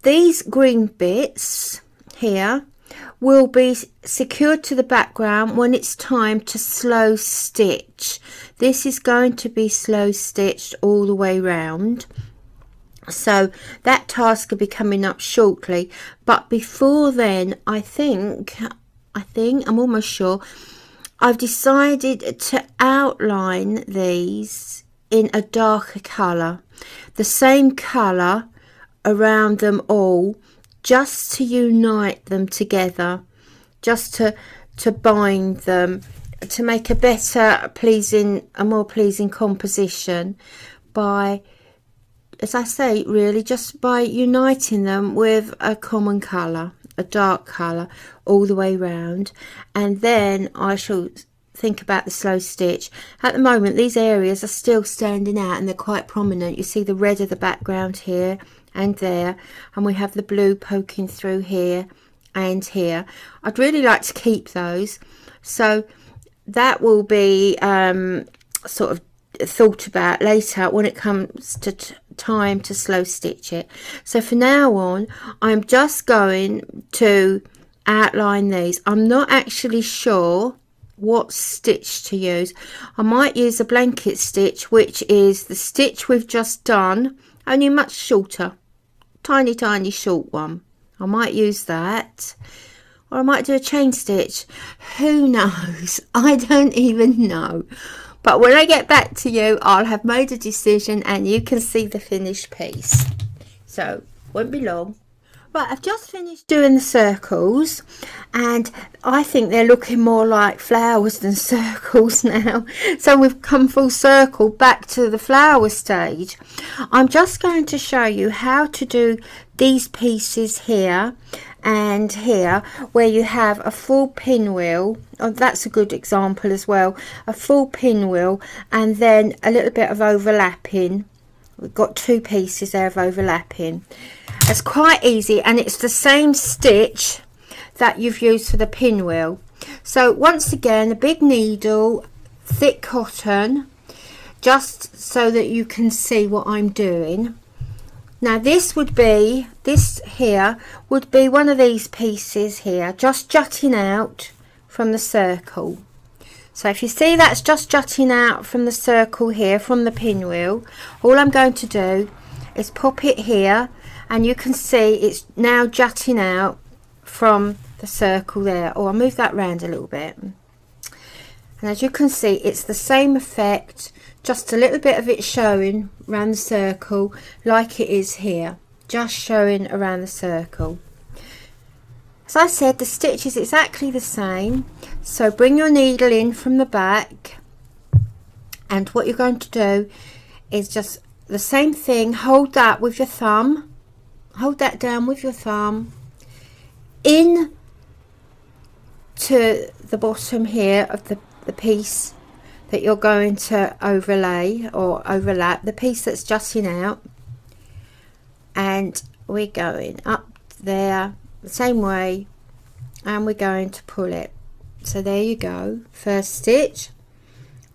these green bits here will be secured to the background when it's time to slow stitch. This is going to be slow stitched all the way round. So that task will be coming up shortly. But before then, I think, I think, I'm almost sure, I've decided to outline these in a darker colour. The same colour around them all just to unite them together, just to to bind them, to make a better pleasing, a more pleasing composition by, as I say, really just by uniting them with a common colour, a dark colour all the way round. And then I shall think about the slow stitch. At the moment, these areas are still standing out and they're quite prominent. You see the red of the background here and there and we have the blue poking through here and here. I'd really like to keep those. So that will be um, sort of thought about later when it comes to time to slow stitch it. So for now on I'm just going to outline these. I'm not actually sure what stitch to use. I might use a blanket stitch which is the stitch we've just done only much shorter tiny tiny short one. I might use that or I might do a chain stitch. Who knows? I don't even know. But when I get back to you I'll have made a decision and you can see the finished piece. So won't be long Right, I've just finished doing the circles and I think they're looking more like flowers than circles now. So we've come full circle back to the flower stage. I'm just going to show you how to do these pieces here and here where you have a full pinwheel. Oh, that's a good example as well. A full pinwheel and then a little bit of overlapping. We've got two pieces there of overlapping. It's quite easy and it's the same stitch that you've used for the pinwheel. So once again, a big needle, thick cotton, just so that you can see what I'm doing. Now this would be, this here, would be one of these pieces here, just jutting out from the circle. So if you see that's just jutting out from the circle here, from the pinwheel, all I'm going to do is pop it here and you can see it's now jutting out from the circle there. Or oh, I'll move that round a little bit. And as you can see it's the same effect just a little bit of it showing around the circle like it is here just showing around the circle. As I said the stitch is exactly the same. So bring your needle in from the back. And what you're going to do is just the same thing. Hold that with your thumb hold that down with your thumb. In to the bottom here of the, the piece that you're going to overlay or overlap the piece that's jutting out. And we're going up there the same way and we're going to pull it. So there you go first stitch.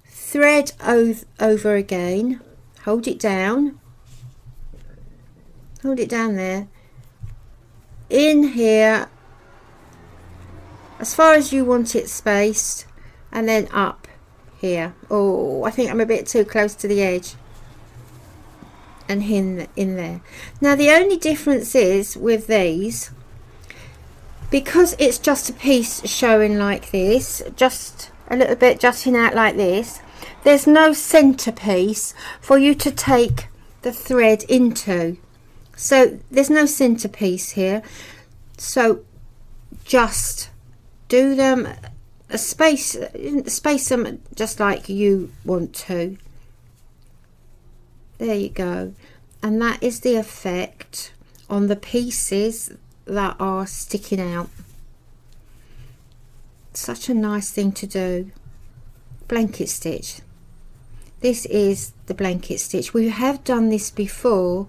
Thread over again. Hold it down hold it down there. In here. As far as you want it spaced and then up here. Oh I think I'm a bit too close to the edge. And in in there. Now the only difference is with these because it's just a piece showing like this just a little bit jutting out like this there's no centerpiece for you to take the thread into so there's no centerpiece here. So just do them a space space them just like you want to. There you go. And that is the effect on the pieces that are sticking out. Such a nice thing to do. Blanket stitch. This is the blanket stitch. We have done this before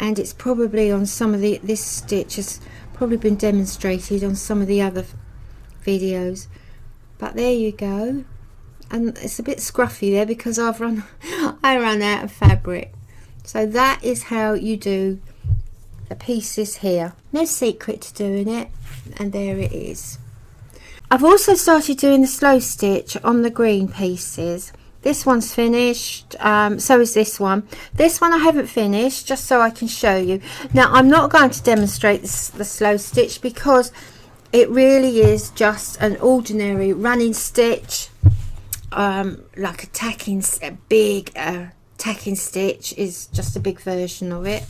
and it's probably on some of the this stitch has probably been demonstrated on some of the other videos. But there you go. And it's a bit scruffy there because I've run I run out of fabric. So that is how you do the pieces here. No secret to doing it. And there it is. I've also started doing the slow stitch on the green pieces this one's finished. Um, so is this one. This one I haven't finished just so I can show you. Now I'm not going to demonstrate this, the slow stitch because it really is just an ordinary running stitch um, like a tacking a big uh, tacking stitch is just a big version of it.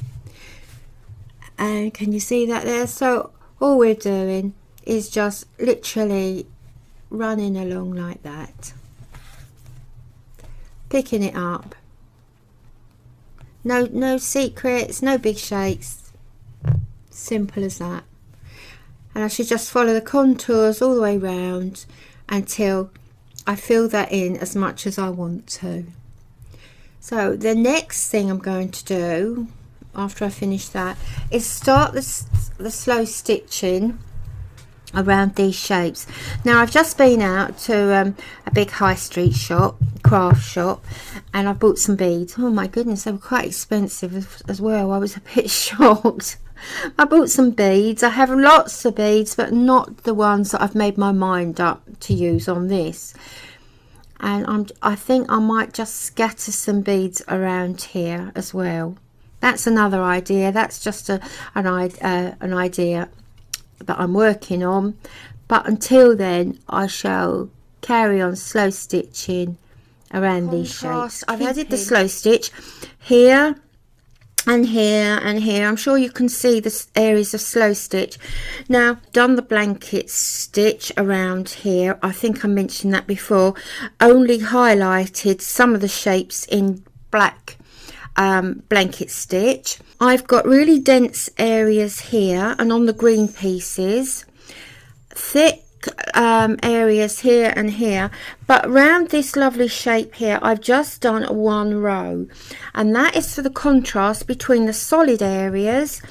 And can you see that there? So all we're doing is just literally running along like that picking it up. No no secrets no big shakes. Simple as that. And I should just follow the contours all the way round until I fill that in as much as I want to. So the next thing I'm going to do after I finish that is start the, the slow stitching around these shapes. Now I've just been out to um, a big high street shop craft shop and I bought some beads. Oh my goodness they were quite expensive as well. I was a bit shocked. I bought some beads. I have lots of beads but not the ones that I've made my mind up to use on this. And I'm, I think I might just scatter some beads around here as well. That's another idea. That's just a, an, uh, an idea that I'm working on. But until then I shall carry on slow stitching around Contrast, these shapes. I've added the slow stitch here and here and here. I'm sure you can see the areas of slow stitch. Now done the blanket stitch around here. I think I mentioned that before. Only highlighted some of the shapes in black um, blanket stitch. I've got really dense areas here and on the green pieces, thick um, areas here and here. But around this lovely shape here I've just done one row. And that is for the contrast between the solid areas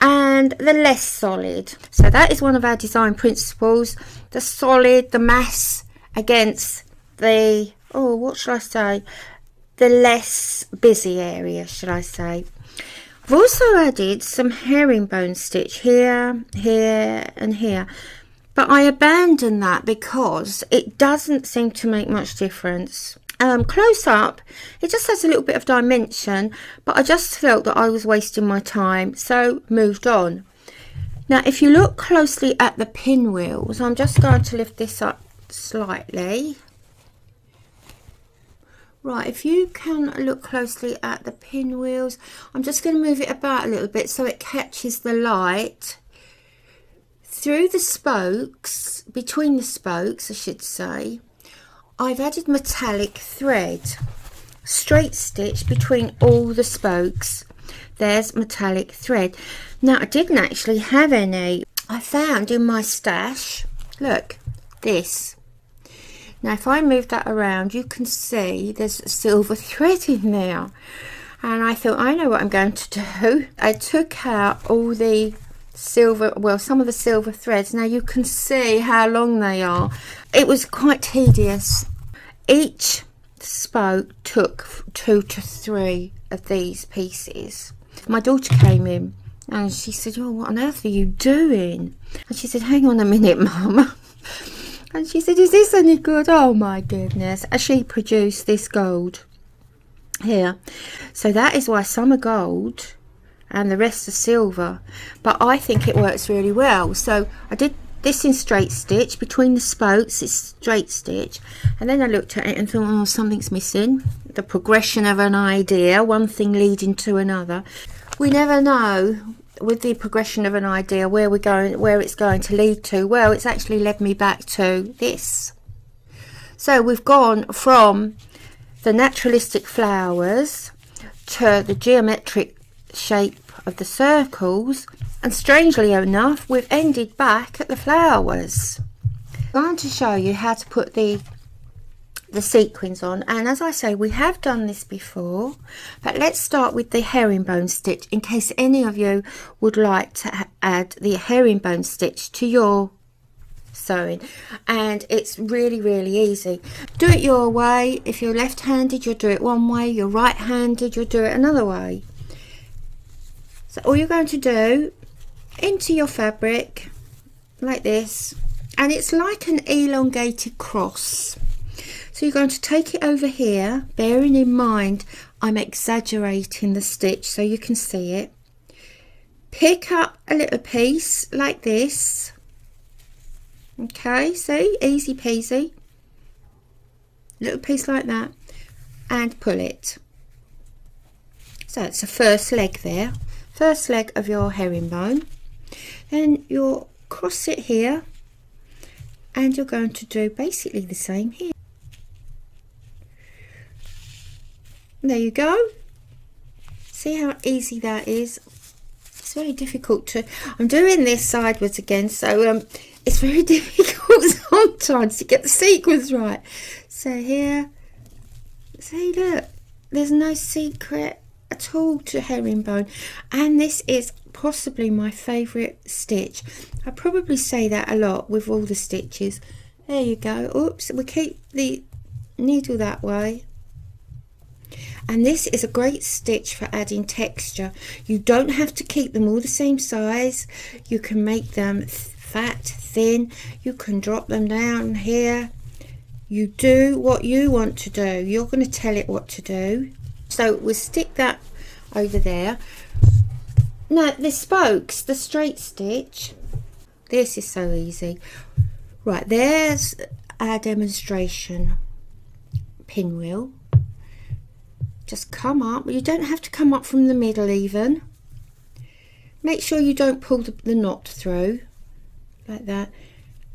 and the less solid. So that is one of our design principles. The solid the mass against the oh what should I say the less busy area, should I say. I've also added some herringbone stitch here, here and here. But I abandoned that because it doesn't seem to make much difference. Um, close up, it just has a little bit of dimension, but I just felt that I was wasting my time, so moved on. Now, if you look closely at the pinwheels, I'm just going to lift this up slightly. Right, if you can look closely at the pinwheels, I'm just going to move it about a little bit so it catches the light. Through the spokes, between the spokes I should say, I've added metallic thread. Straight stitch between all the spokes. There's metallic thread. Now I didn't actually have any. I found in my stash, look, this now if I move that around you can see there's silver thread in there. And I thought I know what I'm going to do. I took out all the silver well some of the silver threads. Now you can see how long they are. It was quite tedious. Each spoke took two to three of these pieces. My daughter came in and she said oh what on earth are you doing? And she said hang on a minute mum and she said, is this any good? Oh my goodness. As she produced this gold here. So that is why some are gold and the rest are silver. But I think it works really well. So I did this in straight stitch between the spokes it's straight stitch and then I looked at it and thought oh something's missing the progression of an idea one thing leading to another we never know with the progression of an idea where we're going where it's going to lead to well it's actually led me back to this. So we've gone from the naturalistic flowers to the geometric shape of the circles and strangely enough we've ended back at the flowers. I'm going to show you how to put the the sequins on. And as I say we have done this before but let's start with the herringbone stitch in case any of you would like to add the herringbone stitch to your sewing. And it's really really easy. Do it your way. If you're left-handed you'll do it one way. You're right-handed you'll do it another way. So all you're going to do into your fabric like this and it's like an elongated cross so you're going to take it over here bearing in mind I'm exaggerating the stitch so you can see it. Pick up a little piece like this. Okay see? Easy peasy. Little piece like that. And pull it. So it's the first leg there. First leg of your herringbone. Then you'll cross it here. And you're going to do basically the same here there you go see how easy that is it's very difficult to I'm doing this sideways again so um it's very difficult sometimes to get the sequence right. So here, see look, there's no secret at all to herringbone and this is possibly my favourite stitch. I probably say that a lot with all the stitches. There you go. Oops, we keep the needle that way. And this is a great stitch for adding texture. You don't have to keep them all the same size. You can make them fat, thin. You can drop them down here. You do what you want to do. You're going to tell it what to do. So we'll stick that over there. Now the spokes, the straight stitch. This is so easy. Right, there's our demonstration pinwheel. Just come up. You don't have to come up from the middle even. Make sure you don't pull the, the knot through like that.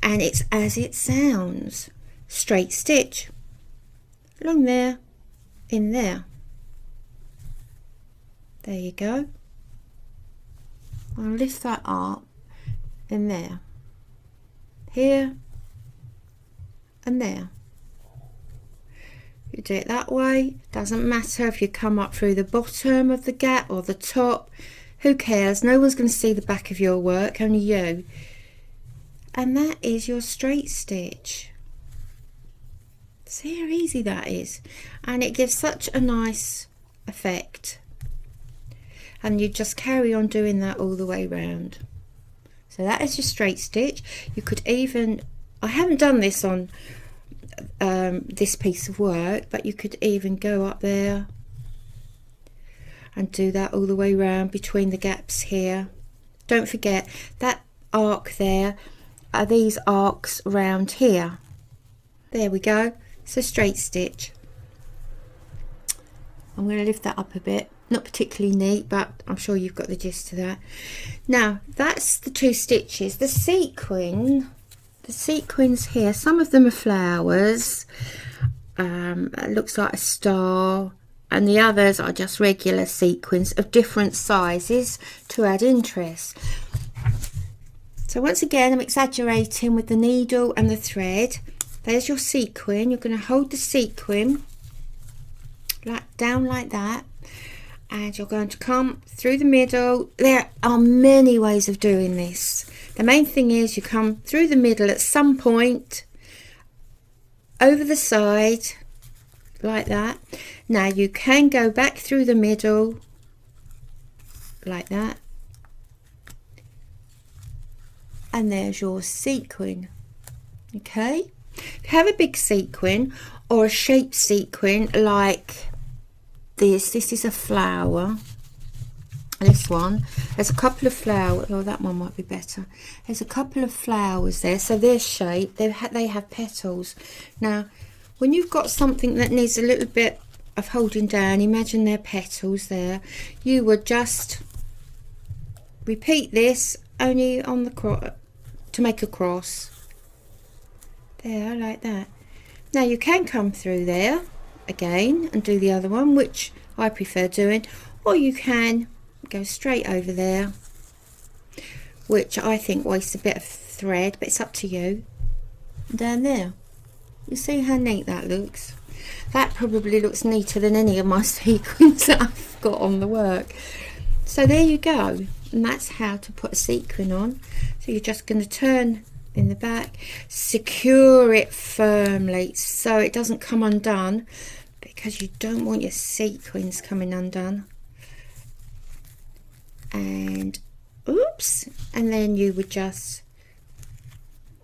And it's as it sounds. Straight stitch. Along there. In there. There you go. I'll lift that up. In there. Here. And there you do it that way. Doesn't matter if you come up through the bottom of the gap or the top. Who cares? No one's going to see the back of your work only you. And that is your straight stitch. See how easy that is? And it gives such a nice effect. And you just carry on doing that all the way round. So that is your straight stitch. You could even I haven't done this on um, this piece of work but you could even go up there and do that all the way around between the gaps here. Don't forget that arc there are these arcs round here? There we go a straight stitch. I'm going to lift that up a bit not particularly neat but I'm sure you've got the gist of that. Now that's the two stitches. The sequin the sequins here some of them are flowers um, it looks like a star and the others are just regular sequins of different sizes to add interest so once again, I'm exaggerating with the needle and the thread. There's your sequin. You're going to hold the sequin like down like that and you're going to come through the middle. There are many ways of doing this. The main thing is you come through the middle at some point over the side like that. Now you can go back through the middle like that. And there's your sequin okay? Have a big sequin or a shape sequin like this this is a flower this one. There's a couple of flowers oh that one might be better. There's a couple of flowers there. So they're shaped. They, they have petals. Now when you've got something that needs a little bit of holding down imagine their petals there. You would just repeat this only on the cross to make a cross. There like that. Now you can come through there again and do the other one which I prefer doing or you can go straight over there which I think wastes a bit of thread but it's up to you. Down there. You see how neat that looks? That probably looks neater than any of my sequins that I've got on the work. So there you go. And that's how to put a sequin on. So you're just going to turn in the back secure it firmly so it doesn't come undone because you don't want your sequins coming undone and oops. And then you would just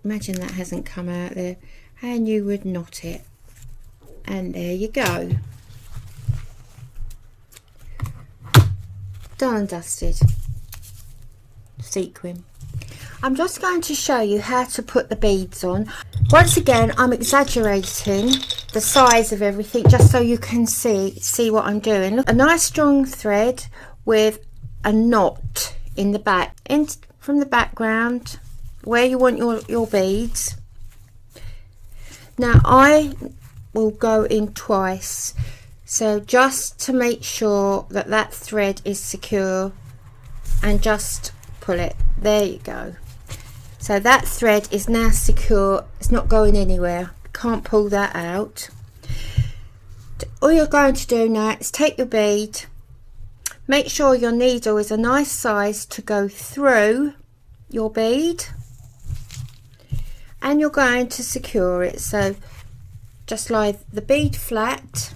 imagine that hasn't come out there and you would knot it. And there you go. Done and dusted. Sequin. I'm just going to show you how to put the beads on. Once again I'm exaggerating the size of everything just so you can see see what I'm doing. Look, a nice strong thread with a knot in the back in from the background where you want your your beads. Now I will go in twice so just to make sure that that thread is secure and just pull it. There you go. So that thread is now secure. It's not going anywhere. Can't pull that out. All you're going to do now is take your bead make sure your needle is a nice size to go through your bead. And you're going to secure it. So just lie the bead flat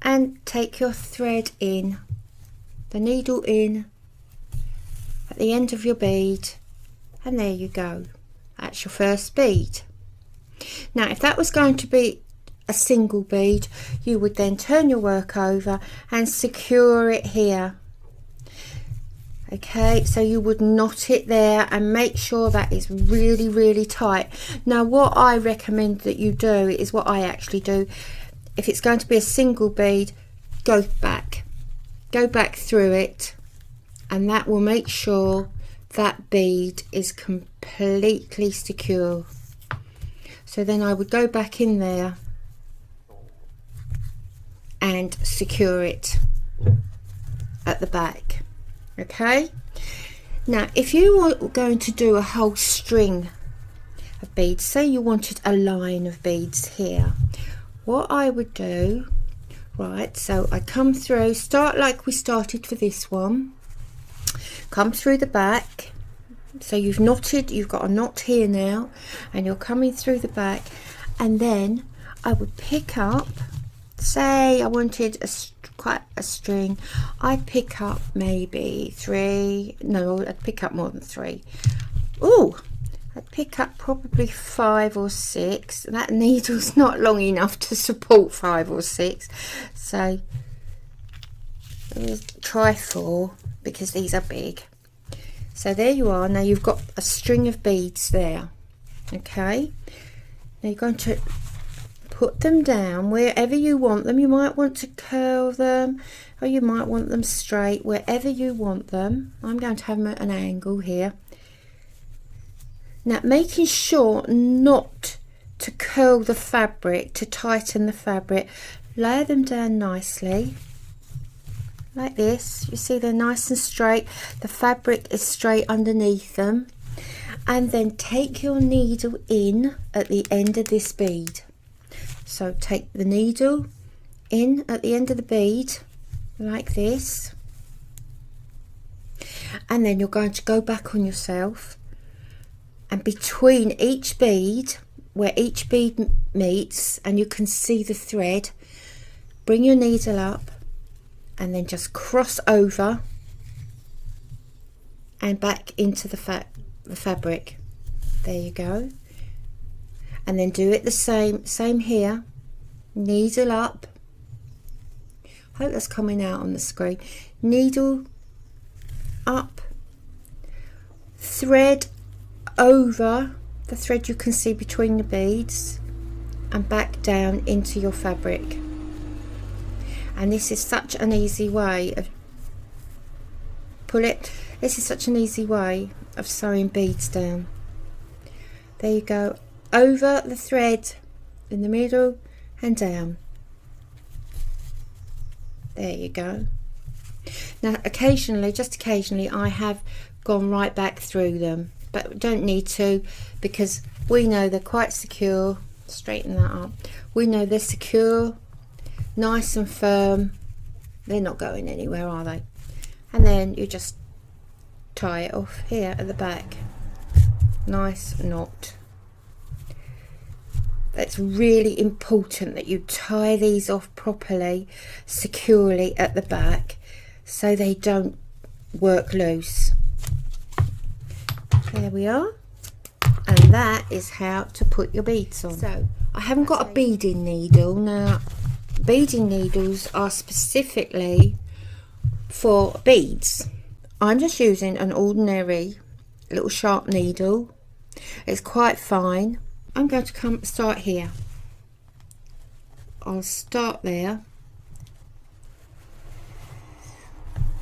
and take your thread in the needle in at the end of your bead. And there you go. That's your first bead. Now if that was going to be a single bead you would then turn your work over and secure it here. Okay so you would knot it there and make sure that is really really tight. Now what I recommend that you do is what I actually do. If it's going to be a single bead go back. Go back through it and that will make sure that bead is completely secure. So then I would go back in there and secure it at the back okay? Now if you were going to do a whole string of beads say you wanted a line of beads here what I would do right so I come through start like we started for this one come through the back so you've knotted you've got a knot here now and you're coming through the back and then I would pick up say I wanted a quite a string I'd pick up maybe three no I'd pick up more than three. Oh I'd pick up probably five or six. That needle's not long enough to support five or six. So try four because these are big. So there you are. Now you've got a string of beads there. Okay? Now you're going to put them down. Wherever you want them you might want to curl them or you might want them straight. Wherever you want them. I'm going to have them at an angle here. Now making sure not to curl the fabric to tighten the fabric layer them down nicely. Like this. You see they're nice and straight. The fabric is straight underneath them and then take your needle in at the end of this bead so take the needle in at the end of the bead like this. And then you're going to go back on yourself. And between each bead where each bead meets and you can see the thread bring your needle up and then just cross over and back into the, fa the fabric. There you go and then do it the same same here. Needle up. Hope that's coming out on the screen. Needle up. Thread over the thread you can see between the beads and back down into your fabric. And this is such an easy way of pull it. This is such an easy way of sewing beads down. There you go over the thread in the middle and down. There you go. Now occasionally just occasionally I have gone right back through them but don't need to because we know they're quite secure. Straighten that up. We know they're secure nice and firm. They're not going anywhere are they? And then you just tie it off here at the back. Nice knot it's really important that you tie these off properly securely at the back so they don't work loose. There we are. And that is how to put your beads on. So I haven't got a beading needle. Now beading needles are specifically for beads. I'm just using an ordinary little sharp needle. It's quite fine I'm going to come start here. I'll start there.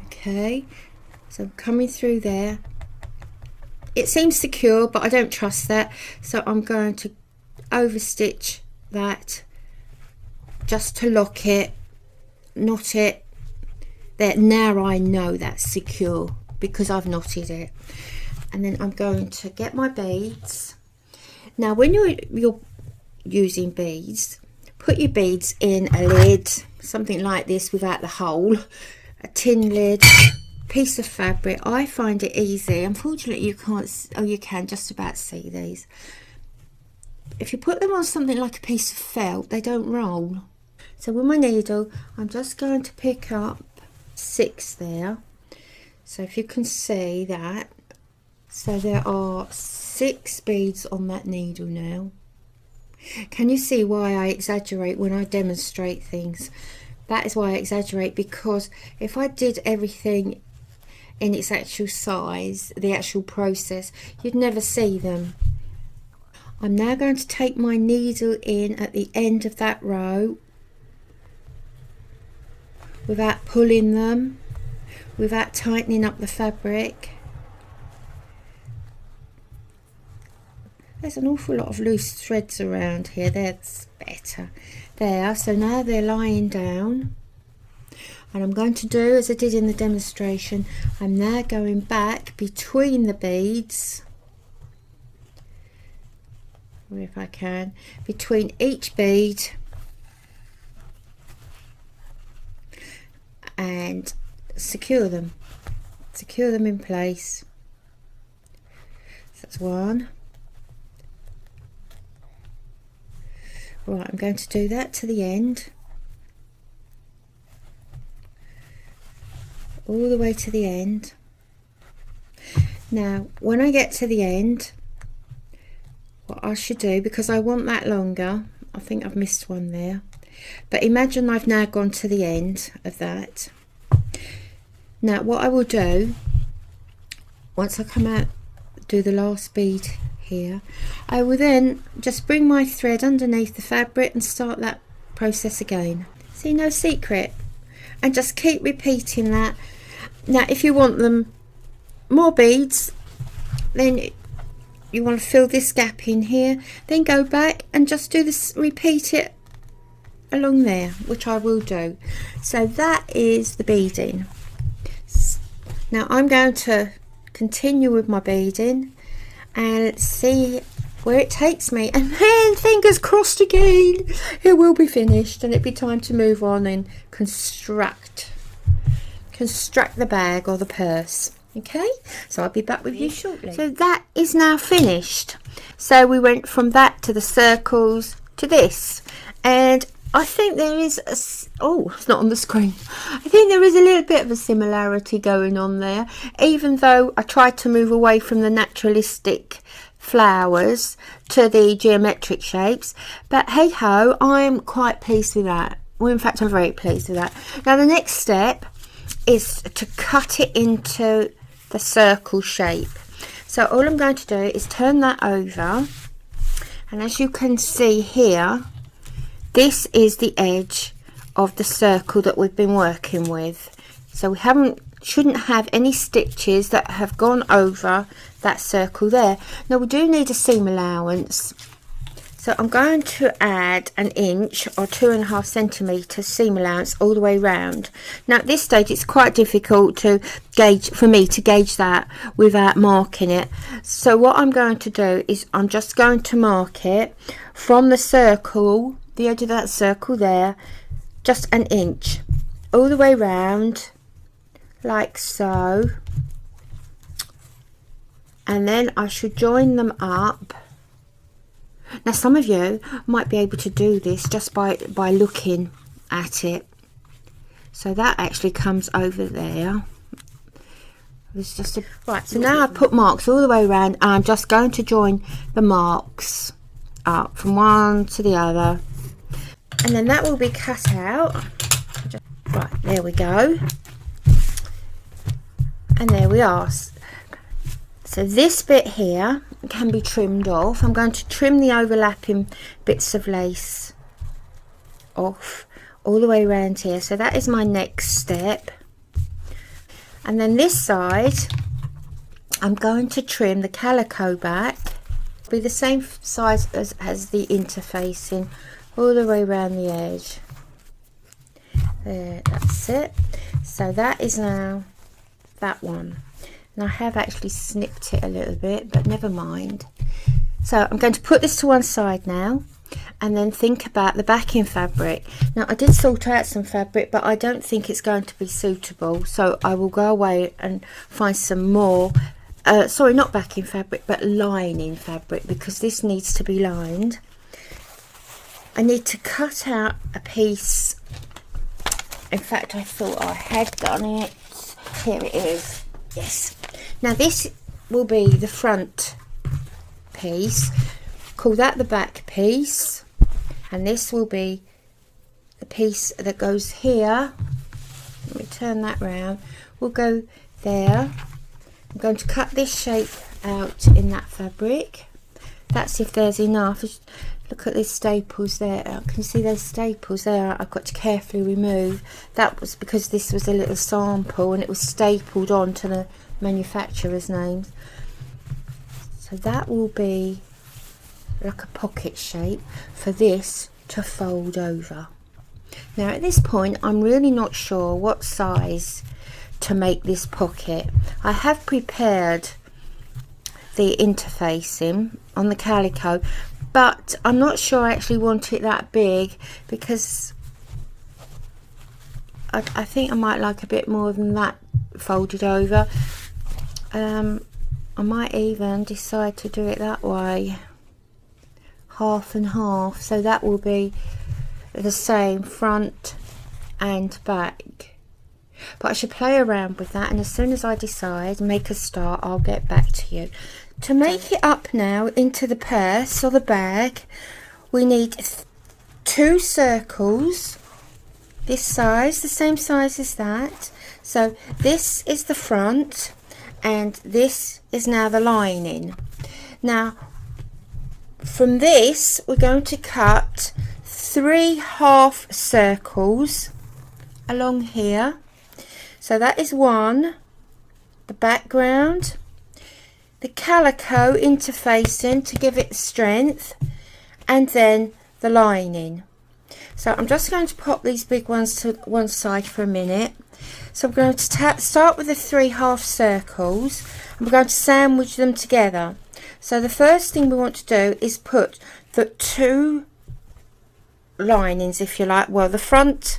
Okay. So I'm coming through there. It seems secure but I don't trust that. So I'm going to overstitch that just to lock it knot it. There now I know that's secure because I've knotted it. And then I'm going to get my beads now when you're, you're using beads, put your beads in a lid, something like this without the hole, a tin lid, piece of fabric. I find it easy. Unfortunately you can't, oh you can just about see these. If you put them on something like a piece of felt, they don't roll. So with my needle, I'm just going to pick up six there. So if you can see that, so there are six beads on that needle now. Can you see why I exaggerate when I demonstrate things? That is why I exaggerate because if I did everything in its actual size, the actual process, you'd never see them. I'm now going to take my needle in at the end of that row without pulling them, without tightening up the fabric. There's an awful lot of loose threads around here. That's better. There, so now they're lying down. And I'm going to do as I did in the demonstration. I'm now going back between the beads. If I can, between each bead and secure them. Secure them in place. That's one. Right, I'm going to do that to the end. All the way to the end. Now, when I get to the end, what I should do, because I want that longer, I think I've missed one there, but imagine I've now gone to the end of that. Now, what I will do, once I come out, do the last bead here. I will then just bring my thread underneath the fabric and start that process again. See no secret. And just keep repeating that. Now if you want them more beads then you want to fill this gap in here. Then go back and just do this repeat it along there which I will do. So that is the beading. Now I'm going to continue with my beading and see where it takes me. And then fingers crossed again it will be finished and it'll be time to move on and construct construct the bag or the purse okay? So I'll be back with you shortly. So that is now finished. So we went from that to the circles to this. And I think there is a, oh it's not on the screen. I think there is a little bit of a similarity going on there. Even though I tried to move away from the naturalistic flowers to the geometric shapes but hey ho I'm quite pleased with that. Well in fact I'm very pleased with that. Now the next step is to cut it into the circle shape. So all I'm going to do is turn that over and as you can see here this is the edge of the circle that we've been working with so we haven't shouldn't have any stitches that have gone over that circle there now we do need a seam allowance So I'm going to add an inch or two and a half centimetre seam allowance all the way round. Now at this stage it's quite difficult to gauge for me to gauge that without marking it. So what I'm going to do is I'm just going to mark it from the circle, the edge of that circle there, just an inch all the way round like so. And then I should join them up. Now some of you might be able to do this just by by looking at it. So that actually comes over there. It's just a right so now I've put marks all the way around and I'm just going to join the marks up from one to the other and then that will be cut out right there we go and there we are so this bit here can be trimmed off. I'm going to trim the overlapping bits of lace off all the way around here. So that is my next step. And then this side, I'm going to trim the calico back. Be the same size as, as the interfacing all the way around the edge. There, that's it. So that is now that one and I have actually snipped it a little bit but never mind so I'm going to put this to one side now and then think about the backing fabric now I did sort out some fabric but I don't think it's going to be suitable so I will go away and find some more uh, sorry not backing fabric but lining fabric because this needs to be lined I need to cut out a piece in fact I thought I had done it here it is yes now this will be the front piece. Call that the back piece. And this will be the piece that goes here. Let me turn that round. We'll go there. I'm going to cut this shape out in that fabric. That's if there's enough. Look at these staples there. Can you see those staples there? I've got to carefully remove. That was because this was a little sample and it was stapled onto the manufacturer's name So that will be like a pocket shape for this to fold over. Now at this point I'm really not sure what size to make this pocket. I have prepared the interfacing on the calico but I'm not sure I actually want it that big because I, I think I might like a bit more than that folded over. Um, I might even decide to do it that way. Half and half. So that will be the same front and back. But I should play around with that and as soon as I decide make a start I'll get back to you to make it up now into the purse or the bag we need two circles this size the same size as that. So this is the front and this is now the lining. Now from this we're going to cut three half circles along here. So that is one the background the calico interfacing to give it strength and then the lining. So I'm just going to pop these big ones to one side for a minute. So I'm going to start with the three half circles and we're going to sandwich them together. So the first thing we want to do is put the two linings, if you like, well the front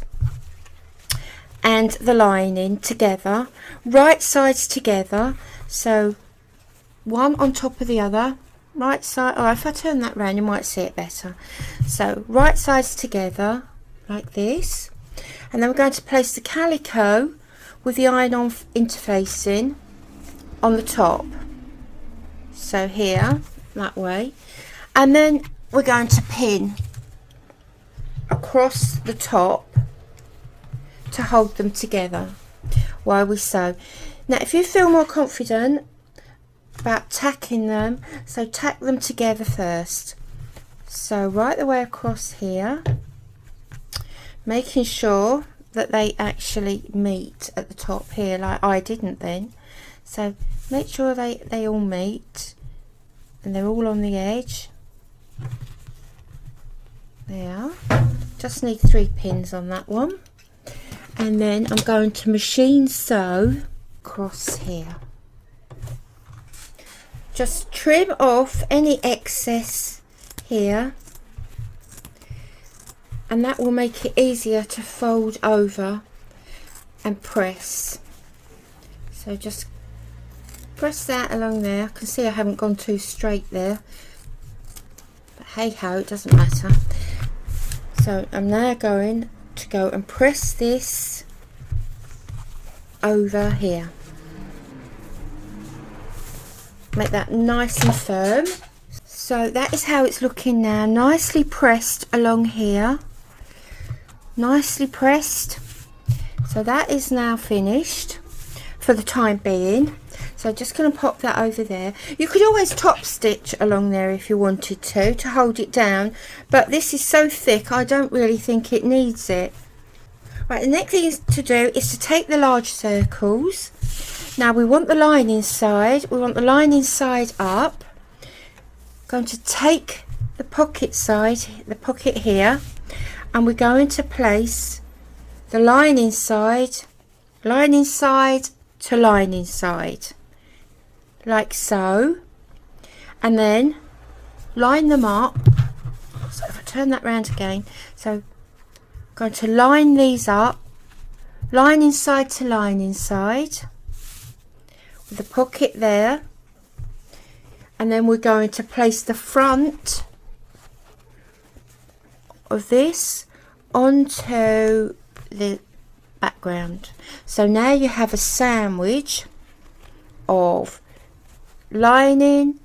and the lining together, right sides together, so one on top of the other, right side, oh if I turn that round you might see it better. So right sides together, like this, and then we're going to place the calico with the iron-on interfacing on the top. So here that way. And then we're going to pin across the top to hold them together. While we sew now if you feel more confident about tacking them. So tack them together first. So right the way across here making sure that they actually meet at the top here like I didn't then. So make sure they they all meet and they're all on the edge. There just need three pins on that one. And then I'm going to machine sew across here just trim off any excess here. And that will make it easier to fold over and press. So just press that along there. I can see I haven't gone too straight there. But hey ho it doesn't matter. So I'm now going to go and press this over here make that nice and firm. So that is how it's looking now. Nicely pressed along here. Nicely pressed. So that is now finished for the time being. So just going to pop that over there. You could always top stitch along there if you wanted to to hold it down but this is so thick I don't really think it needs it. Right the next thing to do is to take the large circles now we want the line inside, we want the lining side up. Going to take the pocket side the pocket here and we're going to place. The line inside, line inside to line inside, like so. And then line them up. So if I turn that round again. So I'm going to line these up. Line inside to line inside the pocket there and then we're going to place the front of this onto the background so now you have a sandwich of lining,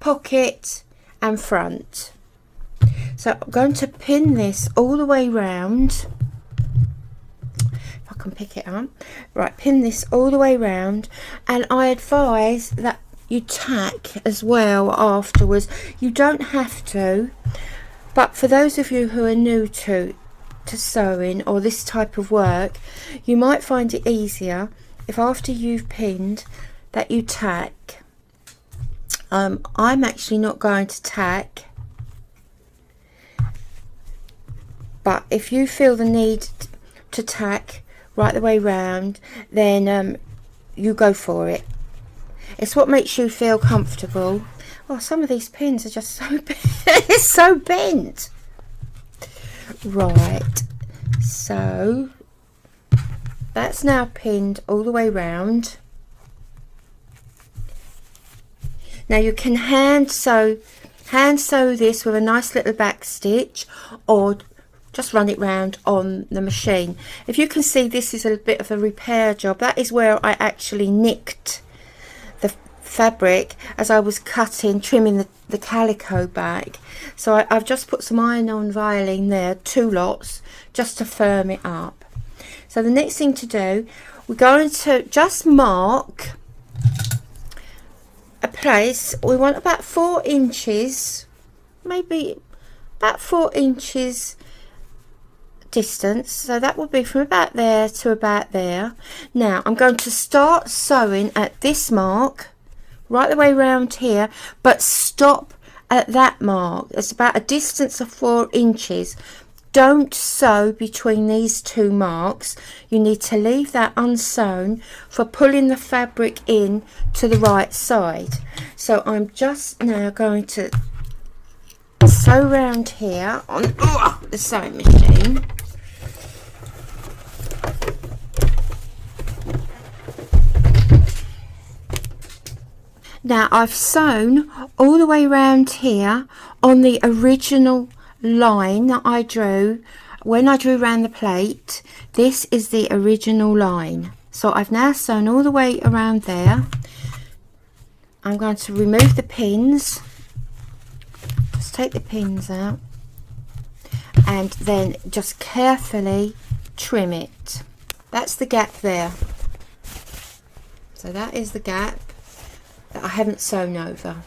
pocket and front. So I'm going to pin this all the way round. Can pick it up. Right, pin this all the way round and I advise that you tack as well afterwards. You don't have to, but for those of you who are new to to sewing or this type of work, you might find it easier if after you've pinned that you tack um, I'm actually not going to tack but if you feel the need to tack right the way round then um, you go for it. It's what makes you feel comfortable. Oh some of these pins are just so it's so bent. Right. So that's now pinned all the way round. Now you can hand sew, hand sew this with a nice little back stitch or just run it round on the machine. If you can see this is a bit of a repair job, that is where I actually nicked the fabric as I was cutting, trimming the, the calico back. So I, I've just put some iron-on Vilene there, two lots, just to firm it up. So the next thing to do, we're going to just mark a place we want about four inches maybe about four inches distance. So that will be from about there to about there. Now I'm going to start sewing at this mark right the way around here but stop at that mark. It's about a distance of four inches. Don't sew between these two marks. You need to leave that unsewn for pulling the fabric in to the right side. So I'm just now going to sew around here on oh, the sewing machine Now I've sewn all the way around here on the original line that I drew when I drew around the plate. This is the original line. So I've now sewn all the way around there. I'm going to remove the pins. Just take the pins out and then just carefully trim it. That's the gap there. So that is the gap that I haven't sewn over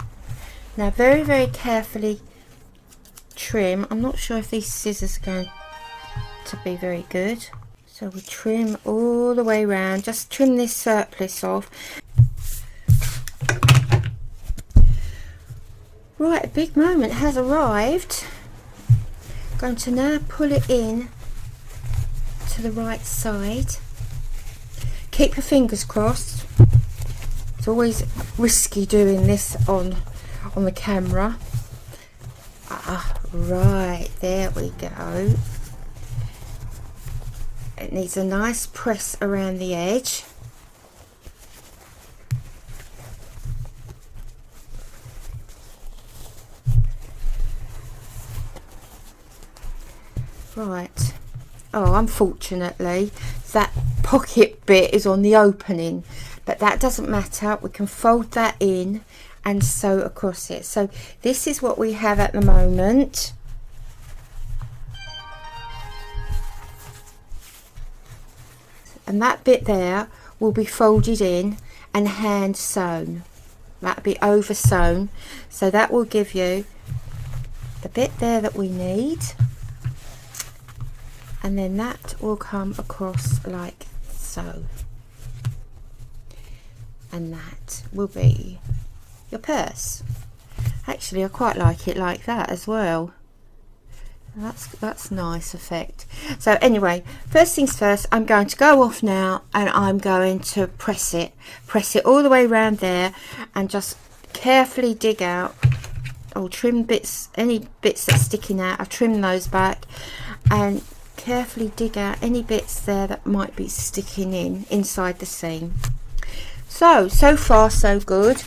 now very very carefully trim. I'm not sure if these scissors are going to be very good. So we trim all the way around. Just trim this surplus off. Right, a big moment has arrived. Going to now pull it in to the right side keep your fingers crossed it's always risky doing this on on the camera. Ah right there we go. It needs a nice press around the edge. Right. Oh, unfortunately, that pocket bit is on the opening, but that doesn't matter. We can fold that in and sew across it. So this is what we have at the moment. And that bit there will be folded in and hand sewn. That'll be over sewn. So that will give you the bit there that we need and then that will come across like so and that will be your purse. Actually I quite like it like that as well. That's that's nice effect. So anyway first things first I'm going to go off now and I'm going to press it. Press it all the way around there and just carefully dig out or trim bits any bits that's sticking out. I've trimmed those back and carefully dig out any bits there that might be sticking in inside the seam so so far so good.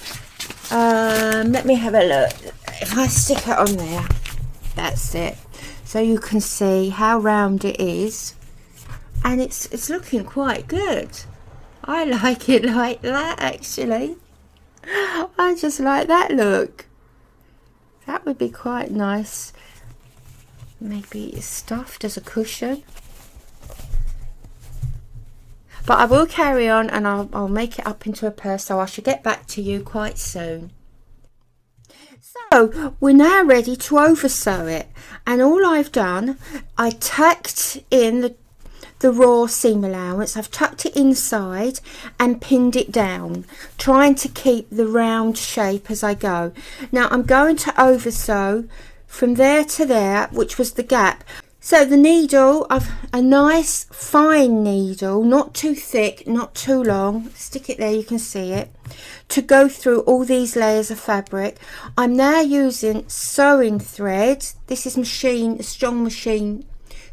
Um, let me have a look. If I stick it on there that's it. So you can see how round it is. And it's it's looking quite good. I like it like that actually. I just like that look. That would be quite nice. Maybe stuffed as a cushion but I will carry on and I'll, I'll make it up into a purse so I should get back to you quite soon. So we're now ready to over sew it. And all I've done I tucked in the the raw seam allowance. I've tucked it inside and pinned it down trying to keep the round shape as I go. Now I'm going to over sew from there to there which was the gap so the needle I've a nice fine needle not too thick not too long. Stick it there you can see it. To go through all these layers of fabric. I'm now using sewing thread. This is machine strong machine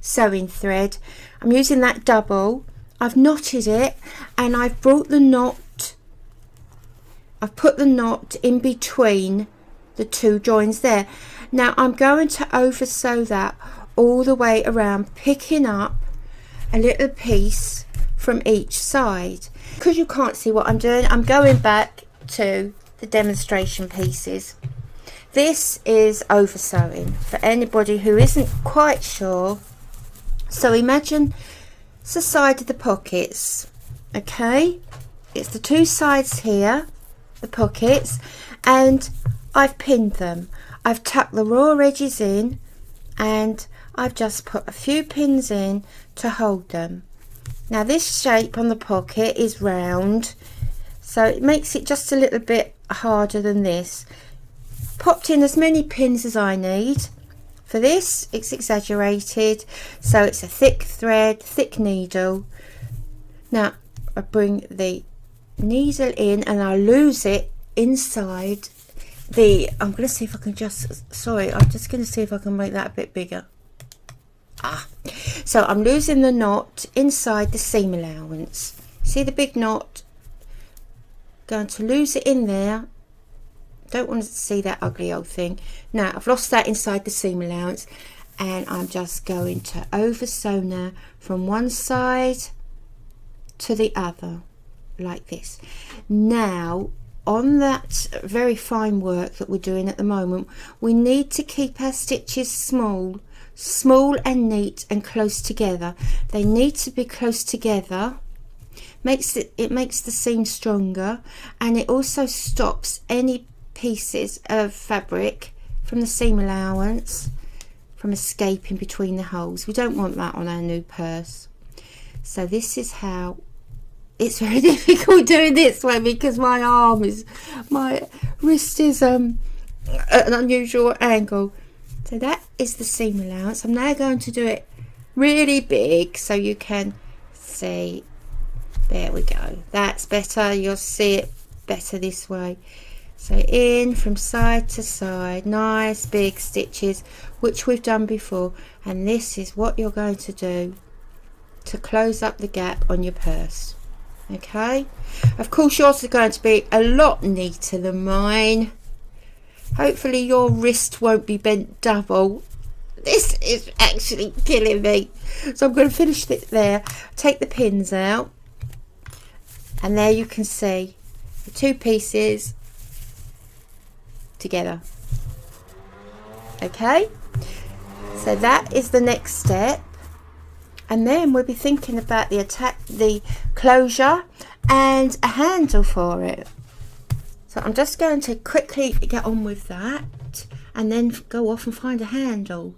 sewing thread. I'm using that double. I've knotted it and I've brought the knot I've put the knot in between the two joins there. Now I'm going to over sew that all the way around picking up a little piece from each side. Because you can't see what I'm doing I'm going back to the demonstration pieces. This is over sewing for anybody who isn't quite sure. So imagine it's the side of the pockets okay? It's the two sides here the pockets and I've pinned them. I've tucked the raw edges in and I've just put a few pins in to hold them. Now this shape on the pocket is round so it makes it just a little bit harder than this. Popped in as many pins as I need. For this it's exaggerated so it's a thick thread, thick needle. Now I bring the needle in and I lose it inside the I'm going to see if I can just sorry I'm just going to see if I can make that a bit bigger ah. So I'm losing the knot inside the seam allowance. See the big knot? Going to lose it in there. Don't want to see that ugly old thing. Now I've lost that inside the seam allowance and I'm just going to over sew now from one side to the other like this. Now on that very fine work that we're doing at the moment we need to keep our stitches small small and neat and close together. They need to be close together. Makes it it makes the seam stronger and it also stops any pieces of fabric from the seam allowance from escaping between the holes. We don't want that on our new purse. So this is how it's very difficult doing this way because my arm is my wrist is um at an unusual angle so that is the seam allowance. I'm now going to do it really big so you can see. There we go. That's better. You'll see it better this way. So in from side to side nice big stitches which we've done before. And this is what you're going to do to close up the gap on your purse. Okay? Of course yours is going to be a lot neater than mine hopefully your wrist won't be bent double. This is actually killing me. So I'm going to finish it there. Take the pins out. And there you can see the two pieces together. Okay? So that is the next step. And then we'll be thinking about the attack the closure and a handle for it so I'm just going to quickly get on with that and then go off and find a handle.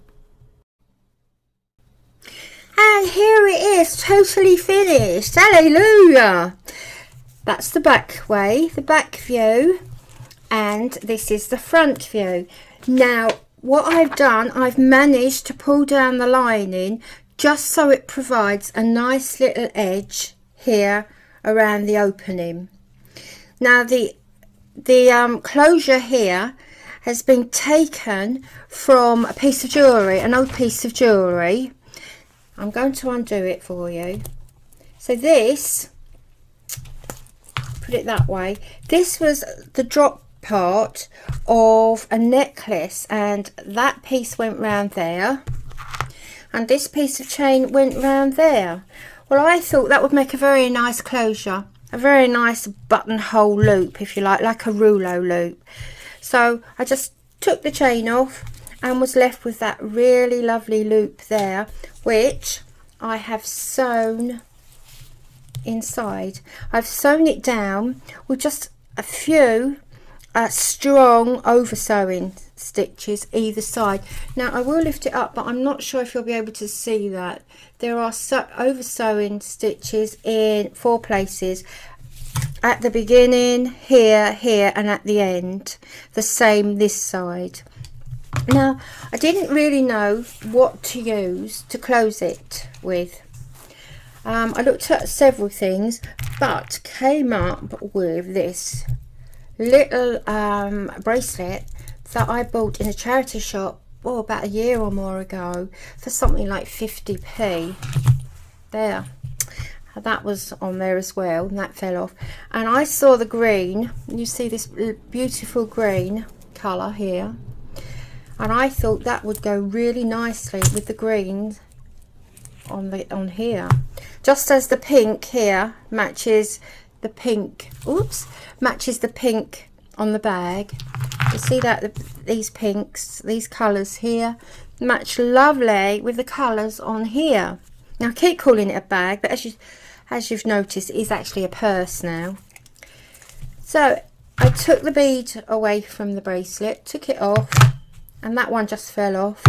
And here it is totally finished. Hallelujah! That's the back way the back view and this is the front view. Now what I've done I've managed to pull down the lining just so it provides a nice little edge here around the opening. Now the the um, closure here has been taken from a piece of jewellery an old piece of jewellery. I'm going to undo it for you. So this put it that way this was the drop part of a necklace and that piece went round there and this piece of chain went round there. Well, I thought that would make a very nice closure, a very nice buttonhole loop, if you like, like a rouleau loop. So I just took the chain off and was left with that really lovely loop there, which I have sewn inside. I've sewn it down with just a few uh, strong over sewing stitches either side now I will lift it up but I'm not sure if you'll be able to see that there are so over sewing stitches in four places. At the beginning here here and at the end the same this side. Now I didn't really know what to use to close it with. Um, I looked at several things but came up with this little um, bracelet that I bought in a charity shop oh, about a year or more ago for something like 50p. There. That was on there as well and that fell off. And I saw the green. You see this beautiful green colour here. And I thought that would go really nicely with the green on the on here. Just as the pink here matches the pink oops matches the pink on the bag. You see that these pinks these colors here match lovely with the colors on here. Now I keep calling it a bag but as you as you've noticed it is actually a purse now. So I took the bead away from the bracelet took it off and that one just fell off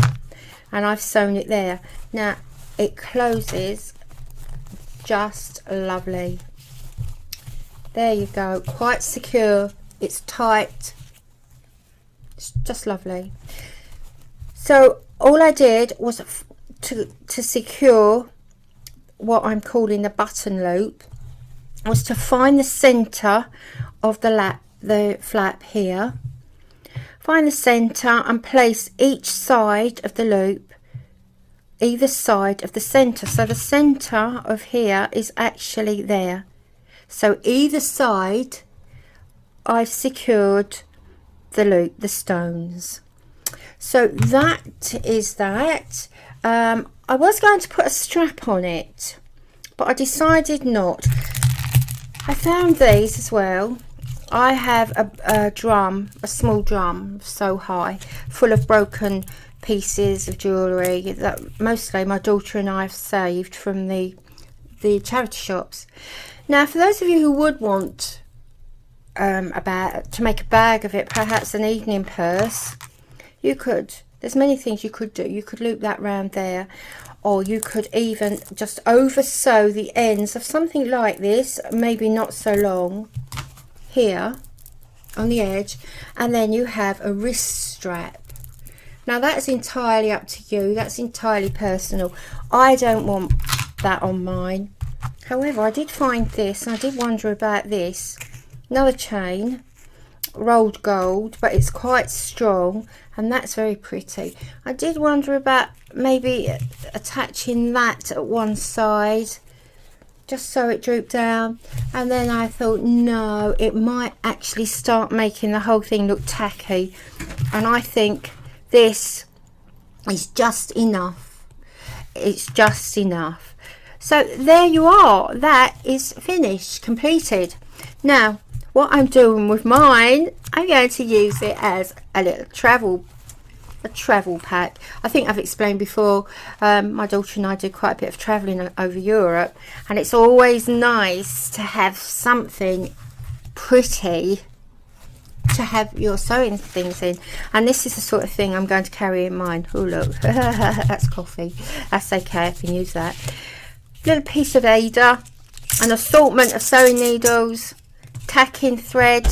and I've sewn it there. Now it closes just lovely. There you go quite secure it's tight. It's just lovely. So all I did was to, to secure what I'm calling the button loop was to find the center of the lap the flap here. Find the center and place each side of the loop either side of the center. So the center of here is actually there. So either side I've secured the loop the stones. So that is that. Um, I was going to put a strap on it but I decided not. I found these as well. I have a, a drum a small drum so high full of broken pieces of jewellery that mostly my daughter and I have saved from the the charity shops. Now, for those of you who would want um, about to make a bag of it, perhaps an evening purse, you could. There's many things you could do. You could loop that round there, or you could even just over sew the ends of something like this, maybe not so long, here on the edge, and then you have a wrist strap. now that's entirely up to you that's entirely personal I don't want that on mine however I did find this I did wonder about this another chain rolled gold but it's quite strong and that's very pretty. I did wonder about maybe attaching that at one side just so it drooped down. And then I thought no it might actually start making the whole thing look tacky. And I think this is just enough. It's just enough. So there you are. That is finished completed. Now what I'm doing with mine I'm going to use it as a little travel a travel pack. I think I've explained before, um, my daughter and I do quite a bit of travelling over Europe and it's always nice to have something pretty to have your sewing things in. And this is the sort of thing I'm going to carry in mine. Oh look. That's coffee. That's okay. I can use that. Little piece of Aida, an assortment of sewing needles tacking thread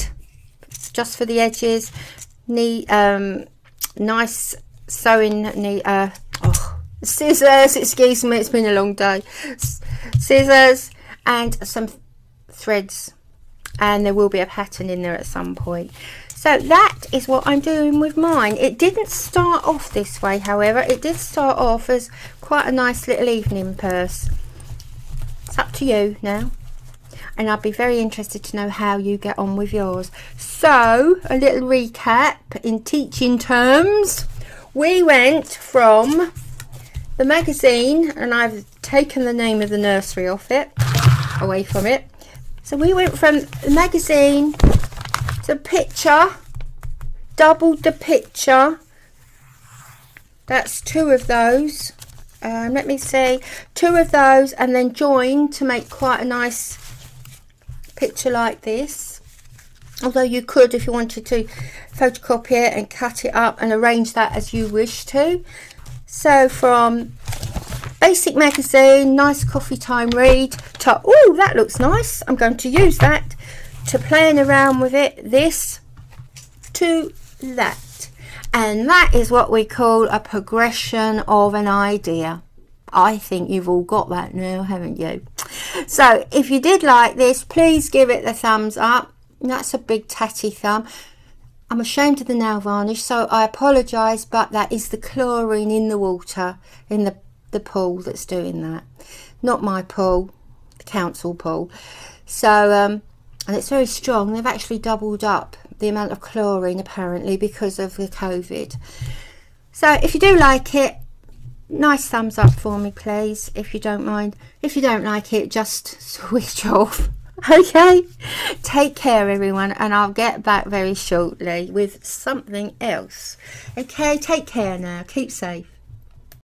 just for the edges. Need um, nice sewing uh, oh, scissors excuse me it's been a long day. Scissors and some threads. And there will be a pattern in there at some point. So that is what I'm doing with mine. It didn't start off this way however. It did start off as quite a nice little evening purse. It's up to you now and I'd be very interested to know how you get on with yours. So, a little recap in teaching terms. We went from the magazine, and I've taken the name of the nursery off it, away from it. So we went from the magazine to picture, doubled the picture. That's two of those. Um, let me see, two of those, and then joined to make quite a nice picture like this. Although you could if you wanted to photocopy it and cut it up and arrange that as you wish to. So from basic magazine nice coffee time read to oh that looks nice. I'm going to use that to playing around with it this to that. And that is what we call a progression of an idea I think you've all got that now haven't you so if you did like this, please give it the thumbs up. That's a big tatty thumb. I'm ashamed of the nail varnish, so I apologise, but that is the chlorine in the water, in the, the pool that's doing that. Not my pool, the council pool. So, um, and it's very strong. They've actually doubled up the amount of chlorine, apparently, because of the COVID. So if you do like it, nice thumbs up for me please if you don't mind. If you don't like it just switch off. Okay? Take care everyone and i'll get back very shortly with something else. Okay? Take care now. Keep safe